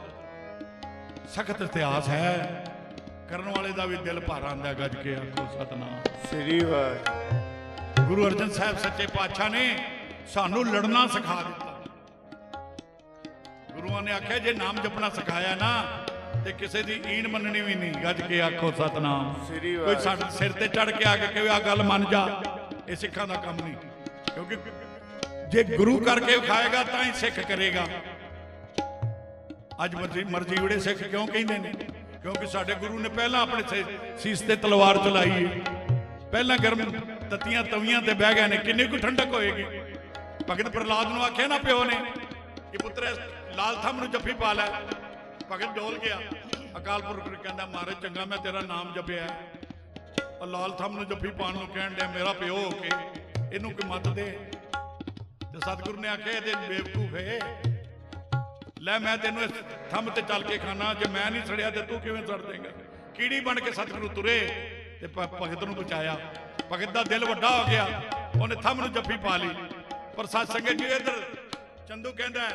ਸਖਤ ਇਤਿਹਾਸ ਹੈ। ਕਰਨ ਵਾਲੇ ਦਾ ਵੀ ਦਿਲ ਭਰ ਆਂਦਾ ਗੱਜ ਕੇ ਆਖੋ ਸਤਨਾਮ। ਸ੍ਰੀ ਵਾਹਿਗੁਰੂ। ਗੁਰੂ ਅਰਜਨ ਸਾਹਿਬ ਸੱਚੇ ਪਾਤਸ਼ਾਹ ਨੇ ਸਾਨੂੰ ਲੜਨਾ ਸਿਖਾ ਦਿੱਤਾ। ਗੁਰੂਆਂ ਨੇ ਆਖਿਆ ਜੇ ਨਾਮ ਜਪਣਾ ਸਿਖਾਇਆ ਨਾ ਤੇ ਕਿਸੇ ਦੀ ਈਨ ਮੰਨਣੀ ਵੀ ਨਹੀਂ। ਗੱਜ ਕੇ ਆਖੋ ਸਤਨਾਮ। ਸ੍ਰੀ ਕੋਈ ਸਾਡੇ ਸਿਰ ਤੇ ਚੜ ਕੇ ਆ ਕੇ ਕਹੇ ਆ ਗੱਲ ਮੰਨ ਜਾ। ਇਹ ਸਿੱਖਾਂ ਦਾ ਕੰਮ ਨਹੀਂ। ਕਿਉਂਕਿ ਜੇ ਗੁਰੂ ਕਰਕੇ ਵਿਖਾਏਗਾ ਤਾਂ ਹੀ ਸਿੱਖ ਕਰੇਗਾ। ਅੱਜ ਮਰਜ਼ੀ ਮਰਜ਼ੀ ਉੜੇ ਸਿੱਖ ਕਿਉਂ ਕਹਿੰਦੇ ਨੇ? ਕਿਉਂਕਿ ਸਾਡੇ ਗੁਰੂ ਨੇ ਪਹਿਲਾਂ ਆਪਣੇ ਸੀਸ ਤੇ ਤਲਵਾਰ ਚਲਾਈ ਹੈ ਪਹਿਲਾਂ ਗਰਮ ਤਤੀਆਂ ਤਵੀਆਂ ਤੇ ਬਹਿ ਗਏ ਨੇ, ਕਿੰਨੀ ਕੁ ਠੰਡਕ ਹੋਏਗੀ? ਭਗਤ ਪ੍ਰਹਲਾਦ ਨੂੰ ਆਖਿਆ ਨਾ ਪਿਓ ਨੇ ਕਿ ਪੁੱਤਰ ਲਾਲ ਥੰਮ ਨੂੰ ਜੱਫੀ ਪਾ ਲੈ। ਭਗਤ ਡੋਲ ਗਿਆ। ਅਕਾਲ ਪੁਰਖ ਕਹਿੰਦਾ, ਮਹਾਰਾਜ, ਚੰਗਾ ਮੈਂ ਤੇਰਾ ਨਾਮ ਜਪਿਆ ਉਹ ਲਾਲ ਥੰਮ ਨੂੰ ਜੱਫੀ ਪਾਣ ਨੂੰ ਕਹਿਣ ਡਿਆ, ਮੇਰਾ ਪਿਓ ਹੋ ਕੇ ਇਹਨੂੰ ਕਿ ਮੱਤ ਦੇ। ਤੇ ਸਤਿਗੁਰੂ ਨੇ ਆਖਿਆ, ਇਹਦੇ ਬੇਵਕੂਫ ਏ ਲੈ ਮੈਂ ਤੈਨੂੰ ਇਸ ਥੰਮ ਤੇ ਚੱਲ ਕੇ ਖਾਣਾ ਜੇ ਮੈਂ ਨਹੀਂ ਸੜਿਆ ਤੇ ਤੂੰ ਕਿਵੇਂ ਸੜ ਦੇਂਗਾ? ਕੀੜੀ ਬਣ ਕੇ ਸਤਿਗੁਰੂ ਤੁਰੇ ਤੇ ਭਗਤ ਨੂੰ ਬਚਾਇਆ। ਭਗਤ ਦਾ ਦਿਲ ਵੱਡਾ ਹੋ ਗਿਆ ਉਹਨੇ ਥੰਮ ਨੂੰ ਜੱਫੀ ਪਾ ਲਈ। ਪਰ ਸਤ ਸੰਗਤ ਜੀ ਇਧਰ ਚੰਦੂ ਕਹਿੰਦਾ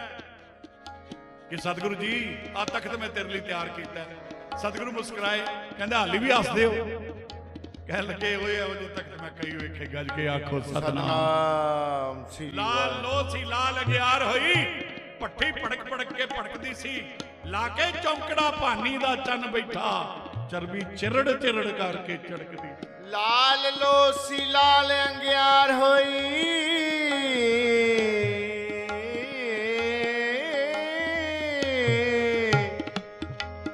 ਕਿ ਸਤਿਗੁਰੂ ਜੀ ਆ ਤਖਤ ਮੈਂ ਤੇਰੇ ਲਈ ਤਿਆਰ ਕੀਤਾ। ਸਤਿਗੁਰੂ ਮੁਸਕਰਾਏ ਕਹਿੰਦਾ ਹਾਲੀ ਵੀ ਹੱਸਦੇ ਹੋ ਕਹਿਣ ਲੱਗੇ ਓਏ ਇਹੋ ਜਿਹੇ ਤਖਤ ਮੈਂ ਕਈ ਵੇਖੇ ਗੱਜ ਕੇ ਆਖੋ ਸਤਨਾਮ। ਸ੍ਰੀ ਲਾਲ ਲੋ ਸੀ ਲਾਲ ਅਗਿਆਰ ਹੋਈ। ਪੱਠੀ ਪੜਕ ਪੜਕ ਕੇ ਭੜਕਦੀ ਸੀ। ਲਾ ਕੇ ਚੌਂਕੜਾ ਭਾਨੀ ਦਾ ਚੰਨ ਬੈਠਾ। ਚਰਬੀ ਚਿਰੜ ਚਿਰੜ ਕਰਕੇ ਚੜਕਦੀ ਲਾਲ ਲੋਸੀ ਲਾਲ ਅੰਗਿਆਰ ਹੋਈ।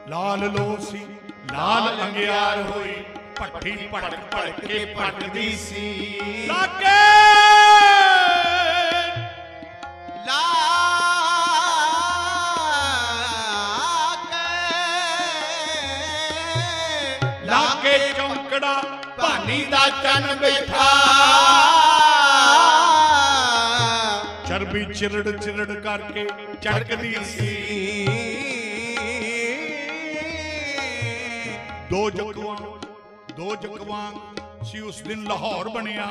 ਲਾਲ ਲੋ ਸੀ ਲਾਲ ਅੰਗਿਆਰ ਹੋਈ। ਪੱਠੀ ਭੜਕ ਭੜਕ ਕੇ ਭੜਕਦੀ ਸੀ। ਲਾ ਚੌਂਕੜਾ ਭਾਨੀ ਦਾ ਚੰਨ ਬੈਠਾ। ਚਰਬੀ ਚਿਰੜ ਚਿਰੜ ਕਰਕੇ ਚੜਕਦੀ ਸੀ। ਦੋ ਜਕਵਾਂ ਦੋ ਜਕਵਾਂ ਸੀ ਉਸ ਦਿਨ ਲਾਹੌਰ ਬਣਿਆ।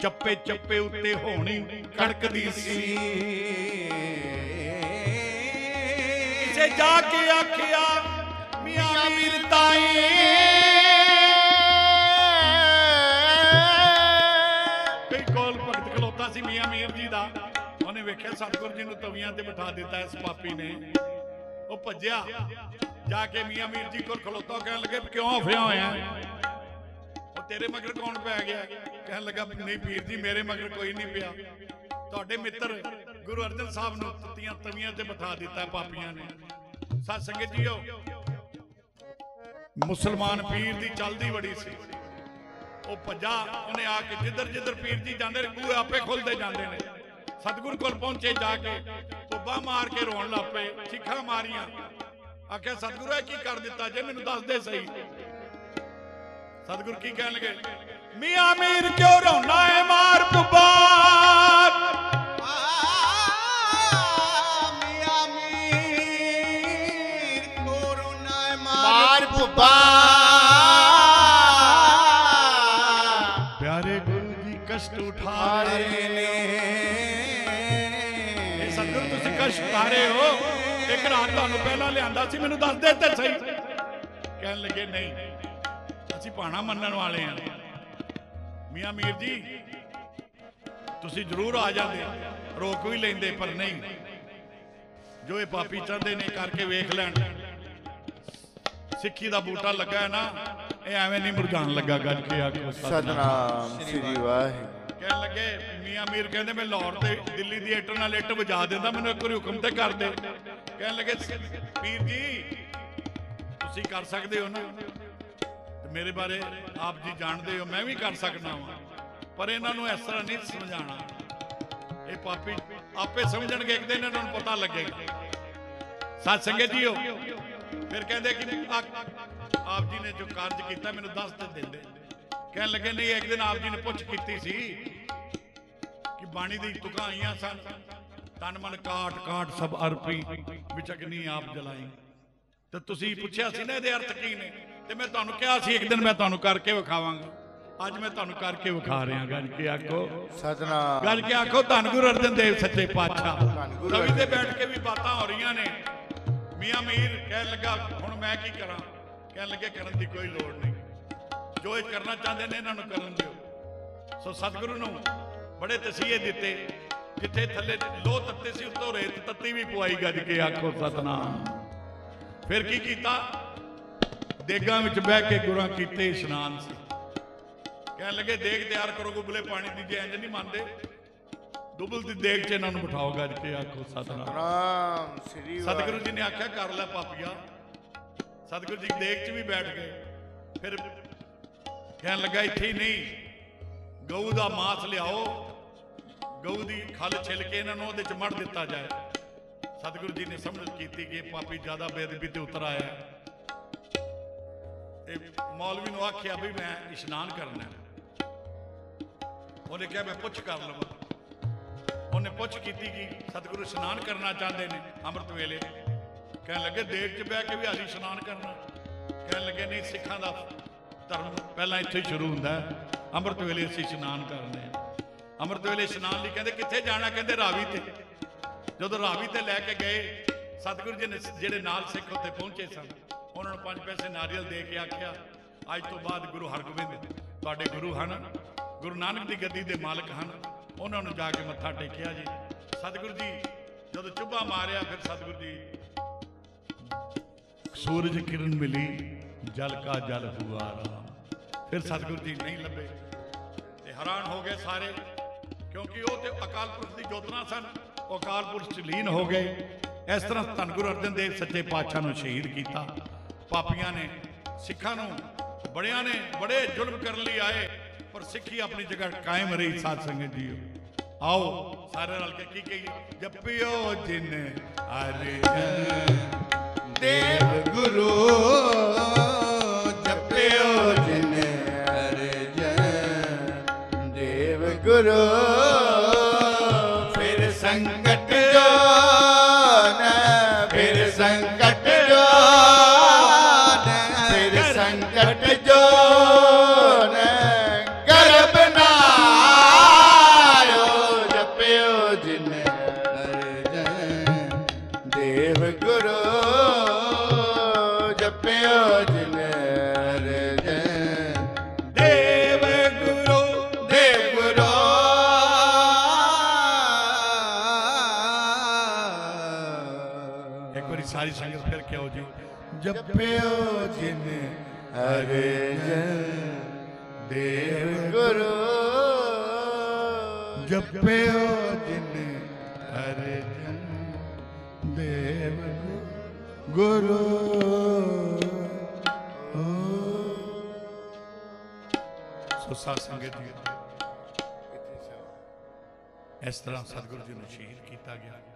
ਚੱਪੇ ਚੱਪੇ ਉੱਤੇ ਹੋਣੀ ਕੜਕਦੀ ਸੀ। ਕਿਸੇ ਜਾ ਕੇ ਆਖਿਆ ਮੀਆਂ ਮੀਰ ਤਾਈ ਭਗਤ ਸੀ ਮੀਆਂ ਮੀਰ ਜੀ ਦਾ। ਉਹਨੇ ਵੇਖਿਆ ਸਤਿਗੁਰ ਜੀ ਨੂੰ ਤਵੀਆਂ ਤੇ ਬਿਠਾ ਦਿੱਤਾ ਇਸ ਪਾਪੀ ਨੇ। ਉਹ ਭੱਜਿਆ। ਜਾ ਕੇ ਮੀਆਂ ਮੀਰ ਜੀ ਕੋਲ ਖਲੋਤਾ ਕਹਿਣ ਲੱਗੇ ਕਿਉਂ ਹਫਿਆ ਹੋਇਆ ਉਹ ਤੇਰੇ ਮਗਰ ਕੌਣ ਪੈ ਗਿਆ? ਕਹਿਣ ਲੱਗਾ ਨਹੀਂ ਪੀਰ ਜੀ, ਮੇਰੇ ਮਗਰ ਕੋਈ ਨਹੀਂ ਪਿਆ। ਤੁਹਾਡੇ ਮਿੱਤਰ ਗੁਰੂ ਅਰਜਨ ਸਾਹਿਬ ਨੂੰ ਤਤੀਆਂ ਤਵੀਆਂ ਤੇ ਬਿਠਾ ਦਿੱਤਾ ਪਾਪੀਆਂ ਨੇ। ਸਤ ਸੰਗਤ ਜੀਓ, ਮੁਸਲਮਾਨ ਪੀਰ ਦੀ ਚਲਦੀ ਬੜੀ ਸੀ। ਉਹ ਭੱਜਾ, ਉਹਨੇ ਆ ਕੇ ਜਿੱਧਰ ਜਿੱਧਰ ਪੀਰ ਜੀ ਜਾਂਦੇ ਨੇ ਬੂਹੇ ਆਪੇ ਖੁੱਲਦੇ ਜਾਂਦੇ ਨੇ। ਸਤਿਗੁਰ ਕੋਲ ਪਹੁੰਚੇ ਜਾ ਕੇ, ਤੁੱਬਾ ਮਾਰ ਕੇ ਰੋਣ ਲੱਗ ਪਏ, ਚੀਖਾਂ ਮਾਰੀਆਂ। ਆਖਿਆ, ਸਤਿਗੁਰੂ, ਇਹ ਕੀ ਕਰ ਦਿੱਤਾ ਜੇ? ਮੈਨੂੰ ਦੱਸ ਦੇ ਸਹੀ। ਸਤਿਗੁਰ ਕੀ ਕਹਿਣਗੇ? ਮੀਆਂ ਮੀਰ ਕਿਉਂ ਰੋਣਾ ਹੈ ਮਾਰ ਪੁੱਬਾ? ਰਾਤ ਤੁਹਾਨੂੰ ਪਹਿਲਾਂ ਲਿਆਂਦਾ ਸੀ ਮੈਨੂੰ ਦੱਸ ਦੇ ਤੇ ਸਹੀ। ਕਹਿਣ ਲੱਗੇ ਨਹੀਂ ਅਸੀਂ ਪਾਣਾ ਮੰਨਣ ਵਾਲੇ ਹਾਂ ਮੀਆਂ ਮੀਰ ਜੀ ਤੁਸੀਂ ਜ਼ਰੂਰ ਆ ਜਾਂਦੇ ਰੋਕ ਵੀ ਲੈਂਦੇ ਪਰ ਨਹੀਂ। ਜੋ ਇਹ ਪਾਪੀ ਚਾਹੁੰਦੇ ਨੇ ਕਰਕੇ ਵੇਖ ਲੈਣ। ਸਿੱਖੀ ਦਾ ਬੂਟਾ ਲੱਗਾ ਹੈ ਨਾ ਇਹ ਐਵੇਂ ਨਹੀਂ ਮੁਰਝਾਣ ਲੱਗਾ ਗੱਜ ਕੇ ਆਖੋ ਸਤਨਾਮ ਸ੍ਰੀ ਵਾਹਿਗੁਰੂ। ਕਹਿਣ ਲੱਗੇ ਮੀਆਂ ਮੀਰ ਕਹਿੰਦੇ ਮੈਂ ਲਾਹੌਰ ਤੇ ਦਿੱਲੀ ਦੀ ਇੱਟ ਨਾਲ ਇੱਟ ਵਜਾ ਦਿੰਦਾ ਮੈਨੂੰ ਇੱਕ ਵਾਰੀ ਹੁਕਮ ਤੇ ਕਰ ਦੇ। ਕਹਿਣ ਲੱਗੇ ਪੀਰ ਜੀ, ਤੁਸੀਂ ਕਰ ਸਕਦੇ ਹੋ ਨਾ? ਤੇ ਮੇਰੇ ਬਾਰੇ ਆਪ ਜੀ ਜਾਣਦੇ ਹੋ, ਮੈਂ ਵੀ ਕਰ ਸਕਦਾ ਹਾਂ ਪਰ ਇਹਨਾਂ ਨੂੰ ਇਸ ਤਰ੍ਹਾਂ ਨਹੀਂ ਸਮਝਾਣਾ ਇਹ ਪਾਪੀ ਆਪੇ ਸਮਝਣਗੇ, ਇੱਕ ਦਿਨ ਇਹਨਾਂ ਨੂੰ ਪਤਾ ਲੱਗੇਗਾ। ਸਤ ਸੰਗਤ ਜੀਓ, ਫਿਰ ਕਹਿੰਦੇ ਕਿ ਆਪ ਜੀ ਨੇ ਜੋ ਕਾਰਜ ਕੀਤਾ, ਮੈਨੂੰ ਦੱਸ ਤੇ ਦਿੰਦੇ। ਕਹਿਣ ਲੱਗੇ, ਨਹੀਂ, ਇੱਕ ਦਿਨ ਆਪ ਜੀ ਨੇ ਪੁੱਛ ਕੀਤੀ ਸੀ ਕਿ ਬਾਣੀ ਦੀ ਤੁਕਾਂ ਆਈਆਂ ਸਨ। ਤਨ ਮਨ ਕਾਟ ਕਾਟ ਸਭ ਅਰਪੀ ਵਿੱਚ ਅਗਨੀ ਆਪ ਜਲਾਈ। ਤੇ ਤੁਸੀਂ ਪੁੱਛਿਆ ਸੀ ਨਾ ਇਹਦੇ ਅਰਥ ਕੀ ਨੇ? ਤੇ ਮੈਂ ਤੁਹਾਨੂੰ ਕਿਹਾ ਸੀ ਇੱਕ ਦਿਨ ਮੈਂ ਤੁਹਾਨੂੰ ਕਰਕੇ ਵਿਖਾਵਾਂਗਾ। ਅੱਜ ਮੈਂ ਤੁਹਾਨੂੰ ਕਰਕੇ ਵਿਖਾ ਰਿਹਾ ਗੱਜ ਕੇ ਆਖੋ? ਸਤਨਾਮ। ਗੱਲ ਕੇ ਆਖੋ? ਧੰਨ ਗੁਰੂ ਅਰਜਨ ਦੇਵ ਸੱਚੇ ਪਾਤਸ਼ਾਹ। ਰਵੀ ਤੇ ਬੈਠ ਕੇ ਵੀ ਬਾਤਾਂ ਹੋ ਰਹੀਆਂ ਨੇ। ਮੀਆਂ ਮੀਰ ਕਹਿਣ ਲੱਗਾ ਹੁਣ ਮੈਂ ਕੀ ਕਰਾਂ? ਕਹਿਣ ਲੱਗੇ ਕਰਨ ਦੀ ਕੋਈ ਲੋੜ ਨਹੀਂ। ਜੋ ਇਹ ਕਰਨਾ ਚਾਹੁੰਦੇ ਨੇ ਇਹਨਾਂ ਨੂੰ ਕਰਨ ਦਿਓ। ਸੋ ਸਤਿਗੁਰੂ ਨੂੰ ਬੜੇ ਤਸੀਹੇ ਦਿੱਤੇ। ਜਿੱਥੇ ਥੱਲੇ ਲੋਹ ਤੱਤੇ ਸੀ ਉੱਤੋਂ ਰੇਤ ਤੱਤੀ ਵੀ ਪਵਾਈ ਗੱਜ ਕੇ ਆਖੋ ਸਤਨਾਮ। ਫਿਰ ਕੀ ਕੀਤਾ? ਦੇਗਾਂ ਵਿੱਚ ਬਹਿ ਕੇ ਗੁਰਾਂ ਕੀਤੇ ਇਸ਼ਨਾਨ ਸੀ। ਕਹਿਣ ਲੱਗੇ ਦੇਗ ਤਿਆਰ ਕਰੋ ਗੁਬਲੇ ਪਾਣੀ ਦੀ ਜੇ ਇੰਜ ਨਹੀਂ ਮੰਨਦੇ। ਡੁੱਬਲ ਦੀ ਦੇਗ 'ਚ ਇਹਨਾਂ ਨੂੰ ਬਿਠਾਓ ਗੱਜ ਕੇ ਆਖੋ ਸਤਨਾਮ। ਸ੍ਰੀ ਸਤਿਗੁਰੂ ਜੀ ਨੇ ਆਖਿਆ ਕਰ ਲੈ ਪਾਪੀਆ। ਸਤਿਗੁਰੂ ਜੀ ਦੇਗ 'ਚ ਵੀ ਬੈਠ ਗਏ। ਫਿਰ ਕਹਿਣ ਲੱਗਾ ਇੱਥੇ ਹੀ ਨਹੀਂ। ਗਊ ਦਾ ਮਾਸ ਲਿਆਓ ਗਊ ਦੀ ਖੱਲ ਛਿਲ ਕੇ ਇਹਨਾਂ ਨੂੰ ਉਹਦੇ 'ਚ ਮੜ ਦਿੱਤਾ ਜਾਏ। ਸਤਿਗੁਰੂ ਜੀ ਨੇ ਸਮਝ ਕੀਤੀ ਕਿ ਪਾਪੀ ਜ਼ਿਆਦਾ ਬੇਅਦਬੀ ਤੇ ਉਤਰ ਆਇਆ ਹੈ। ਮੌਲਵੀ ਨੂੰ ਆਖਿਆ ਵੀ ਮੈਂ ਇਸ਼ਨਾਨ ਕਰਨਾ ਉਹਨੇ ਕਿਹਾ, ਮੈਂ ਪੁੱਛ ਕਰ ਲਵਾਂ। ਉਹਨੇ ਪੁੱਛ ਕੀਤੀ ਕਿ ਸਤਿਗੁਰੂ ਇਸ਼ਨਾਨ ਕਰਨਾ ਚਾਹੁੰਦੇ ਨੇ ਅੰਮ੍ਰਿਤ ਵੇਲੇ। ਕਹਿਣ ਲੱਗੇ ਦੇਗ 'ਚ ਬਹਿ ਕੇ ਵੀ ਹਾਲੀ ਇਸ਼ਨਾਨ ਕਰਨਾ। ਕਹਿਣ ਲੱਗੇ, ਨਹੀਂ, ਸਿੱਖਾਂ ਦਾ ਧਰਮ ਪਹਿਲਾਂ ਇੱਥੇ ਹੀ ਸ਼ੁਰੂ ਹੁੰਦਾ ਅੰਮ੍ਰਿਤ ਵੇਲੇ ਅਸੀਂ ਇਸ਼ਨਾਨ ਕਰਦੇ ਹਾਂ ਅੰਮ੍ਰਿਤ ਵੇਲੇ ਇਸ਼ਨਾਨ ਲਈ ਕਹਿੰਦੇ, ਕਿੱਥੇ ਜਾਣਾ? ਕਹਿੰਦੇ ਰਾਵੀ ਤੇ। ਜਦੋਂ ਰਾਵੀ ਤੇ ਲੈ ਕੇ ਗਏ, ਸਤਿਗੁਰੂ ਜੀ ਨੇ ਜਿਹੜੇ ਨਾਲ ਸਿੱਖ ਉੱਥੇ ਪਹੁੰਚੇ ਸਨ, ਉਹਨਾਂ ਨੂੰ ਪੰਜ ਪੈਸੇ ਨਾਰੀਅਲ ਦੇ ਕੇ ਆਖਿਆ, ਅੱਜ ਤੋਂ ਬਾਅਦ ਗੁਰੂ ਹਰਗੋਬਿੰਦ ਤੁਹਾਡੇ ਗੁਰੂ ਹਨ, ਗੁਰੂ ਨਾਨਕ ਦੀ ਗੱਦੀ ਦੇ ਮਾਲਕ ਹਨ। ਉਹਨਾਂ ਨੂੰ ਜਾ ਕੇ ਮੱਥਾ ਟੇਕਿਆ ਜੀ। ਸਤਿਗੁਰੂ ਜੀ, ਜਦੋਂ ਚੁੱਭਾ ਮਾਰਿਆ, ਫਿਰ ਸਤਿਗੁਰੂ ਜੀ, ਸੂਰਜ ਕਿਰਨ ਮਿਲੀ, ਜਲ ਕਾ ਜਲ ਹੁਆ ਰਹਾ ਫਿਰ ਸਤਿਗੁਰੂ ਜੀ ਨਹੀਂ ਲੱਭੇ ਤੇ ਹੈਰਾਨ ਹੋ ਗਏ ਸਾਰੇ। ਕਿਉਂਕਿ ਉਹ ਤੇ ਅਕਾਲ ਪੁਰਖ ਦੀ ਜੋਤਨਾ ਸਨ, ਉਹ ਅਕਾਲ ਪੁਰਖ ਚ ਲੀਨ ਹੋ ਗਏ। ਇਸ ਤਰ੍ਹਾਂ ਧੰਨ ਗੁਰੂ ਅਰਜਨ ਦੇਵ ਸੱਚੇ ਪਾਤਸ਼ਾਹ ਨੂੰ ਸ਼ਹੀਦ ਕੀਤਾ। ਪਾਪੀਆਂ ਨੇ, ਸਿੱਖਾਂ ਨੂੰ, ਬੜਿਆਂ ਨੇ ਬੜੇ ਜ਼ੁਲਮ ਕਰਨ ਲਈ ਆਏ, ਪਰ ਸਿੱਖੀ ਆਪਣੀ ਜਗ੍ਹਾ ਕਾਇਮ ਰਹੀ ਸਾਧ ਸੰਗਤ ਜੀਓ। ਆਓ ਸਾਰੇ ਰਲ ਕੇ ਕੀ ਕਹੀ ਜਪਿਓ ਜਿਨ ਅਰਜਨ ਦੇਵ ਗੁਰੂ, ਜਪਿਓ ਜਿਨ ਅਰਜਨ ਦੇਵ ਗੁਰੂ। ਸੰਗਤ ਫਿਰ ਕਿਹੋ ਜੀ? ਜਪਿਓ ਜਿਨ ਅਰਜਨ ਦੇਵ ਗੁਰੂ। ਜਪਿਓ ਜਿਨ ਅਰਜਨ ਦੇਵ ਗੁਰੂ। ਸੋ ਸਾਧ ਸੰਗਤ ਜੀ ਇਸ ਤਰ੍ਹਾਂ ਸਤਿਗੁਰੂ ਜੀ ਨੂੰ ਸ਼ਹੀਦ ਕੀਤਾ ਗਿਆ।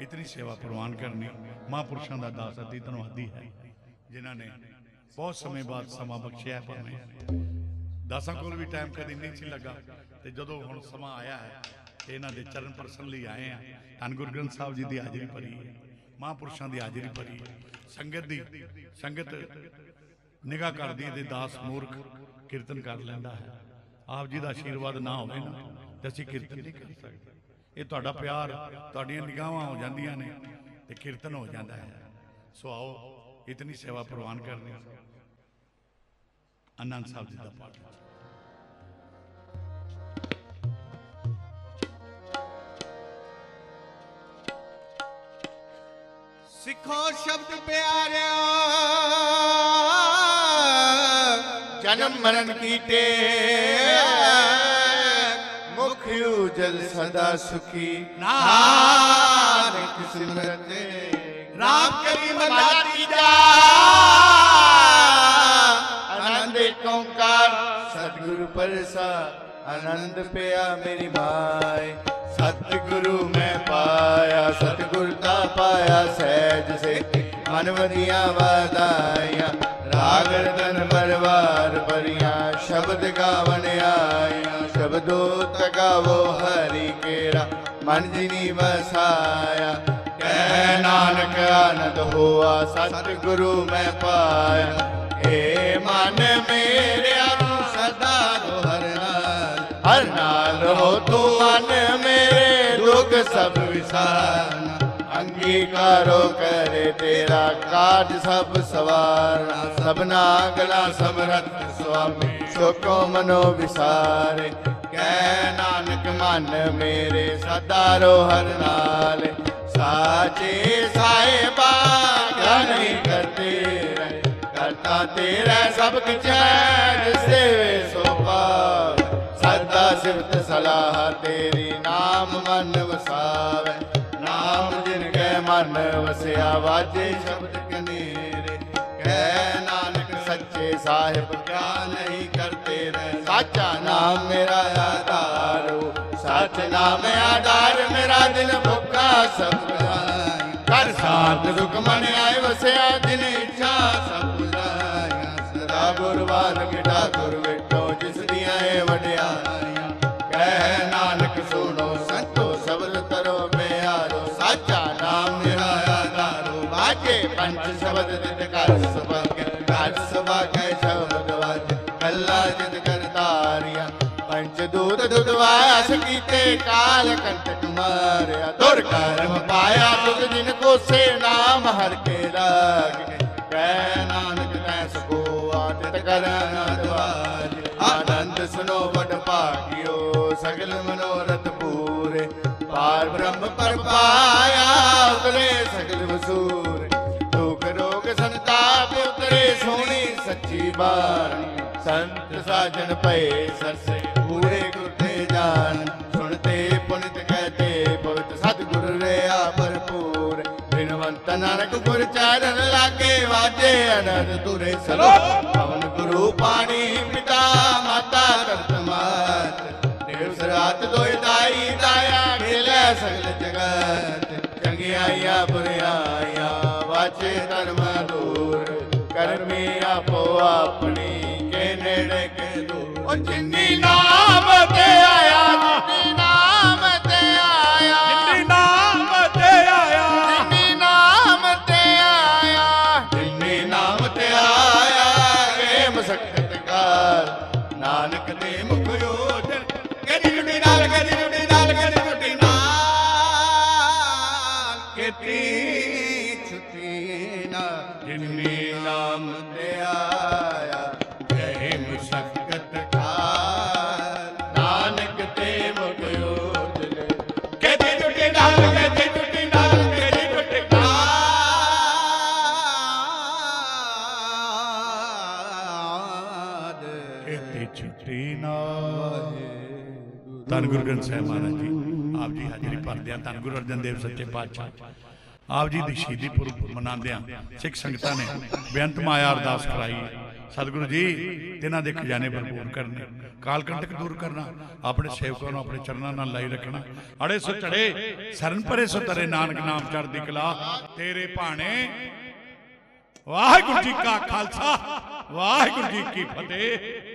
ਇਤਨੀ ਸੇਵਾ ਪ੍ਰਵਾਨ ਕਰਨੀ ਮਹਾਂਪੁਰਸ਼ਾਂ ਦਾ ਦਾਸ ਅਤੀ ਧੰਨਵਾਦੀ ਹੈ, ਜਿਨ੍ਹਾਂ ਨੇ ਬਹੁਤ ਸਮੇਂ ਬਾਅਦ ਸਮਾਂ ਬਖਸ਼ਿਆ ਹੈ ਭਾਵੇਂ। ਦਾਸਾਂ ਕੋਲ ਵੀ ਟਾਈਮ ਕਦੀ ਨਹੀਂ ਸੀ ਲੱਗਾ ਤੇ ਜਦੋਂ ਹੁਣ ਸਮਾਂ ਆਇਆ ਹੈ ਤੇ ਇਹਨਾਂ ਦੇ ਚਰਨ ਪਰਸਨ ਲਈ ਆਏ ਆ ਧੰਨ ਗੁਰੂ ਗ੍ਰੰਥ ਸਾਹਿਬ ਜੀ ਦੀ ਹਾਜ਼ਰੀ ਭਰੀ ਹੈ, ਮਹਾਂਪੁਰਸ਼ਾਂ ਦੀ ਹਾਜ਼ਰੀ ਭਰੀ ਸੰਗਤ ਦੀ, ਸੰਗਤ ਨਿਗਾਹ ਕਰਦੀ ਹੈ ਤੇ ਦਾਸ ਮੂਰਖ ਕੀਰਤਨ ਕਰ ਲੈਂਦਾ ਹੈ। ਆਪ ਜੀ ਦਾ ਆਸ਼ੀਰਵਾਦ ਨਾ ਹੋਵੇ ਨਾ ਤੇ ਅਸੀਂ ਕੀਰਤਨ ਨਹੀਂ ਕਰ ਸਕਦੇ। ਇਹ ਤੁਹਾਡਾ ਪਿਆਰ, ਤੁਹਾਡੀਆਂ ਨਿਗਾਹਾਂ ਹੋ ਜਾਂਦੀਆਂ ਨੇ ਤੇ ਕੀਰਤਨ ਹੋ ਜਾਂਦਾ ਹੈ। ਸੋ ਆਓ, ਇਤਨੀ ਸੇਵਾ ਪ੍ਰਵਾਨ ਕਰਨੀ ਆਨੰਦ ਸਾਹਿਬ ਜੀ ਦਾ ਪਾਠ। ਸਿੱਖੋ ਸ਼ਬਦ ਪਿਆਰਿਆ। ਜਨਮ ਮਰਨ ਕੀਟੇ ਮੁਖ ਉਜਲ ਸਦਾ ਸੁਖੀ। ਨਾਨਕ ਸਿਮਰਤੇ। ਰਾਮ ਕਰੀ ਮਨਾ ਤੀਜਾ ਆਨੰਦ ਓੰਕਾਰ। ਸਤਿਗੁਰੂ ਪਰਸਾ ਆਨੰਦ ਪਿਆ ਮੇਰੀ ਮਾਏ। ਸਤਿਗੁਰੂ ਮੈਂ ਪਾਇਆ ਸਤਿਗੁਰ ਦਾ ਪਾਇਆ ਸਹਿਜ ਸੇ। ਮਨ ਵਧੀਆਂ ਵਾਦਾਇਆ ਰਾਗ ਰਤਨ ਪਰਵਾਰ ਭਰੀਆਂ ਸ਼ਬਦ ਗਾਵਣ ਆਇਆ। ਸ਼ਬਦੋ ਤਗਾਵੋ ਹਰੀ ਕੇਰਾ, ਮਨ ਜਿਨੀ ਵਸਾਇਆ। ਕਹਿ ਨਾਨਕ ਆਨੰਦ ਹੋਆ, ਸਤਿਗੁਰੂ ਮੈਂ ਪਾਇਆ। ਏ ਮਨ ਮੇਰਿਆ, ਸਦਾ ਰੋ ਹਰ ਨਾਲ ਰਹੋ ਤੂੰ ਮਨ ਮੇਰੇ, ਦੁੱਖ ਸਭ ਵਿਸਾਰਨਾ। ਅੰਗੀਕਾਰੋ ਕਰੇ ਤੇਰਾ ਕਾਜ ਸਭ ਸਵਾਰਨਾ। ਸਭਨਾ ਅਗਲਾ ਸਮਰਤ ਸੁਆਮੀ, ਸੋਕੋ ਮਨੋ ਵਿਸਾਰੇ। ਕਹਿ ਨਾਨਕ ਮਨ ਮੇਰੇ ਸਦਾ ਰੋ ਹਰ ਨਾਲ। ਸਾਚੇ ਸਾਹਿਬਾ ਕਿਆ ਕਰਤੇ ਰਹਿ, ਕਰਤਾ ਤੇਰਾ ਸਭ ਕੁਛ ਸੇਵੇ ਸੋ ਪਾਵ ਸਦਾ ਸਿਫਤ ਸਲਾਹ ਤੇਰੀ ਨਾਮ ਮਨ ਵਸਾਵੇ, ਨਾਮ ਜਿਨ ਕੈ ਮਨ ਵਸਿਆ, ਵਾਜੇ ਸ਼ਬਦ ਕਨੇਰੇ। ਕਹਿ ਨਾਨਕ ਸੱਚੇ ਸਾਹਿਬ ਨਾਮ ਮੇਰਾ ਆਧਾਰੋ, ਸੱਚ ਨਾਮ ਆਧਾਰ, ਮੇਰਾ ਦਿਲ ਭੁੱਖਾ ਸਭ ਬੁਝਾਈ ਕਰ ਸਾਧ ਰੁਕ ਆਏ, ਵਸਿਆ ਦਿਨ ਇੱਛਾ ਸਭ ਬੁਝਾਈਆਂ ਸਦਾ ਗੁਰਵਾਨ ਗਿਟਾ ਗੁਰ ਵੇਟੋ, ਜਿਸ ਦੀਆਂ ਏ ਵਡਿਆਈਆਂ ਕਹਿ ਨਾਨਕ ਸੁਣੋ, ਸੰਤੋ ਸ਼ਬਦ ਤਰੋ ਪਿਆਰੋ ਸਾਚਾ ਨਾਮ ਮੇਰਾ ਆਧਾਰੋ, ਬਾਜੇ ਪੰਜ ਸ਼ਬਦ ਦਿਤ ਕਰ ਸੁਭਾਗ ਕਰ ਸੁਭਾਗ ਸ਼ਬਦ ਵਾਜ। ਕੱਲਾ ਜਿਤ ਦੂਤ ਦੁਦਵਾਇਆ ਕੀਤੇ, ਕਾਲ ਕੰਟਕ ਮਾਰਿਆ, ਦੁਰ ਕਰਮ ਪਾਇਆ ਤੁਧ ਜਿਨ ਕੋ ਨਾਮ ਹਰ ਕੇ ਲਾਗੇ ਕਹਿ ਨਾਨਕ ਤੈ ਸਕੋ ਆਦਿਤ ਕਰ ਆਨੰਦਵਾਜ ਆਨੰਦ ਸੁਨੋ ਵਡ ਭਾਗਿਓ, ਸਗਲ ਮਨੋਰਥ ਪੂਰੇ। ਪਾਰ ਬ੍ਰਹਮ ਪਰ ਪਾਇਆ, ਉਤਰੇ ਸਗਲ ਵਸੂਰੇ। ਦੁਖ ਰੋਗ ਸੰਤਾਪ ਉਤਰੇ ਸੋਹਣੀ ਸੱਚੀ ਬਾਣੀ। ਸੰਤ ਸਾਜਨ ਪਏ ਸਰਸੇ ਚਰਨ ਲਾਗੇ ਵਾਜੇ ਅਨੰਦ ਤੁਰੇ ਸਲੋ। ਪਵਨ ਗੁਰੂ ਪਾਣੀ, ਪਿਤਾ ਮਾਤਾ ਕਰਤ ਮਾਤ। ਦੇਵ ਸਰਾਤ ਦੋਇ ਦਾਈ, ਦਾਇਆ ਖੇਲੇ ਸਗਲ ਜਗਤ। ਚੰਗਿਆਈਆਂ ਬੁਰਿਆਈਆਂ ਵਾਚੇ ਧਰਮ ਦੂਰ। ਕਰਮੀ ਆਪੋ ਆਪਣੀ, ਕੇ ਨੇੜੇ, ਕੇ ਦੂਰ। ਉਹ ਜਿੰਨੀ ਨਾਮ ਤੇ ਗੁਰੂ ਗ੍ਰੰਥ ਸਾਹਿਬ ਮਹਾਰਾਜ ਜੀ। ਆਪ ਜੀ ਹਾਜ਼ਰੀ ਭਰਦੇ ਆ ਧੰਨ ਗੁਰੂ ਅਰਜਨ ਦੇਵ ਸੱਚੇ ਪਾਤਸ਼ਾਹ। ਆਪ ਜੀ ਦੀ ਸ਼ਹੀਦੀ ਪੁਰਬ ਮਨਾਉਂਦੇ ਆ ਸਿੱਖ ਸੰਗਤਾਂ ਨੇ ਬੇਅੰਤ ਮਾਇਆ ਅਰਦਾਸ ਕਰਾਈ। ਸਤਿਗੁਰੂ ਜੀ, ਤਿਨਾਂ ਦੇ ਖਜ਼ਾਨੇ ਭਰਪੂਰ ਕਰਨੇ। ਕਾਲ ਕੰਟਕ ਦੂਰ ਕਰਨਾ। ਆਪਣੇ ਸੇਵਕਾਂ ਨੂੰ ਆਪਣੇ ਚਰਨਾਂ ਨਾਲ ਲਾਈ ਰੱਖਣਾ। ਅੜੇ ਸੋ ਚੜੇ, ਸਰਨ ਪਰੇ ਸੋ ਤਰੇ। ਨਾਨਕ ਨਾਮ ਚੜ੍ਹਦੀ ਕਲਾ। ਤੇਰੇ ਭਾਣੇ। ਵਾਹਿਗੁਰੂ ਜੀ ਕਾ ਖਾਲਸਾ। ਵਾਹਿਗੁਰੂ ਜੀ ਕੀ ਫਤਿਹ।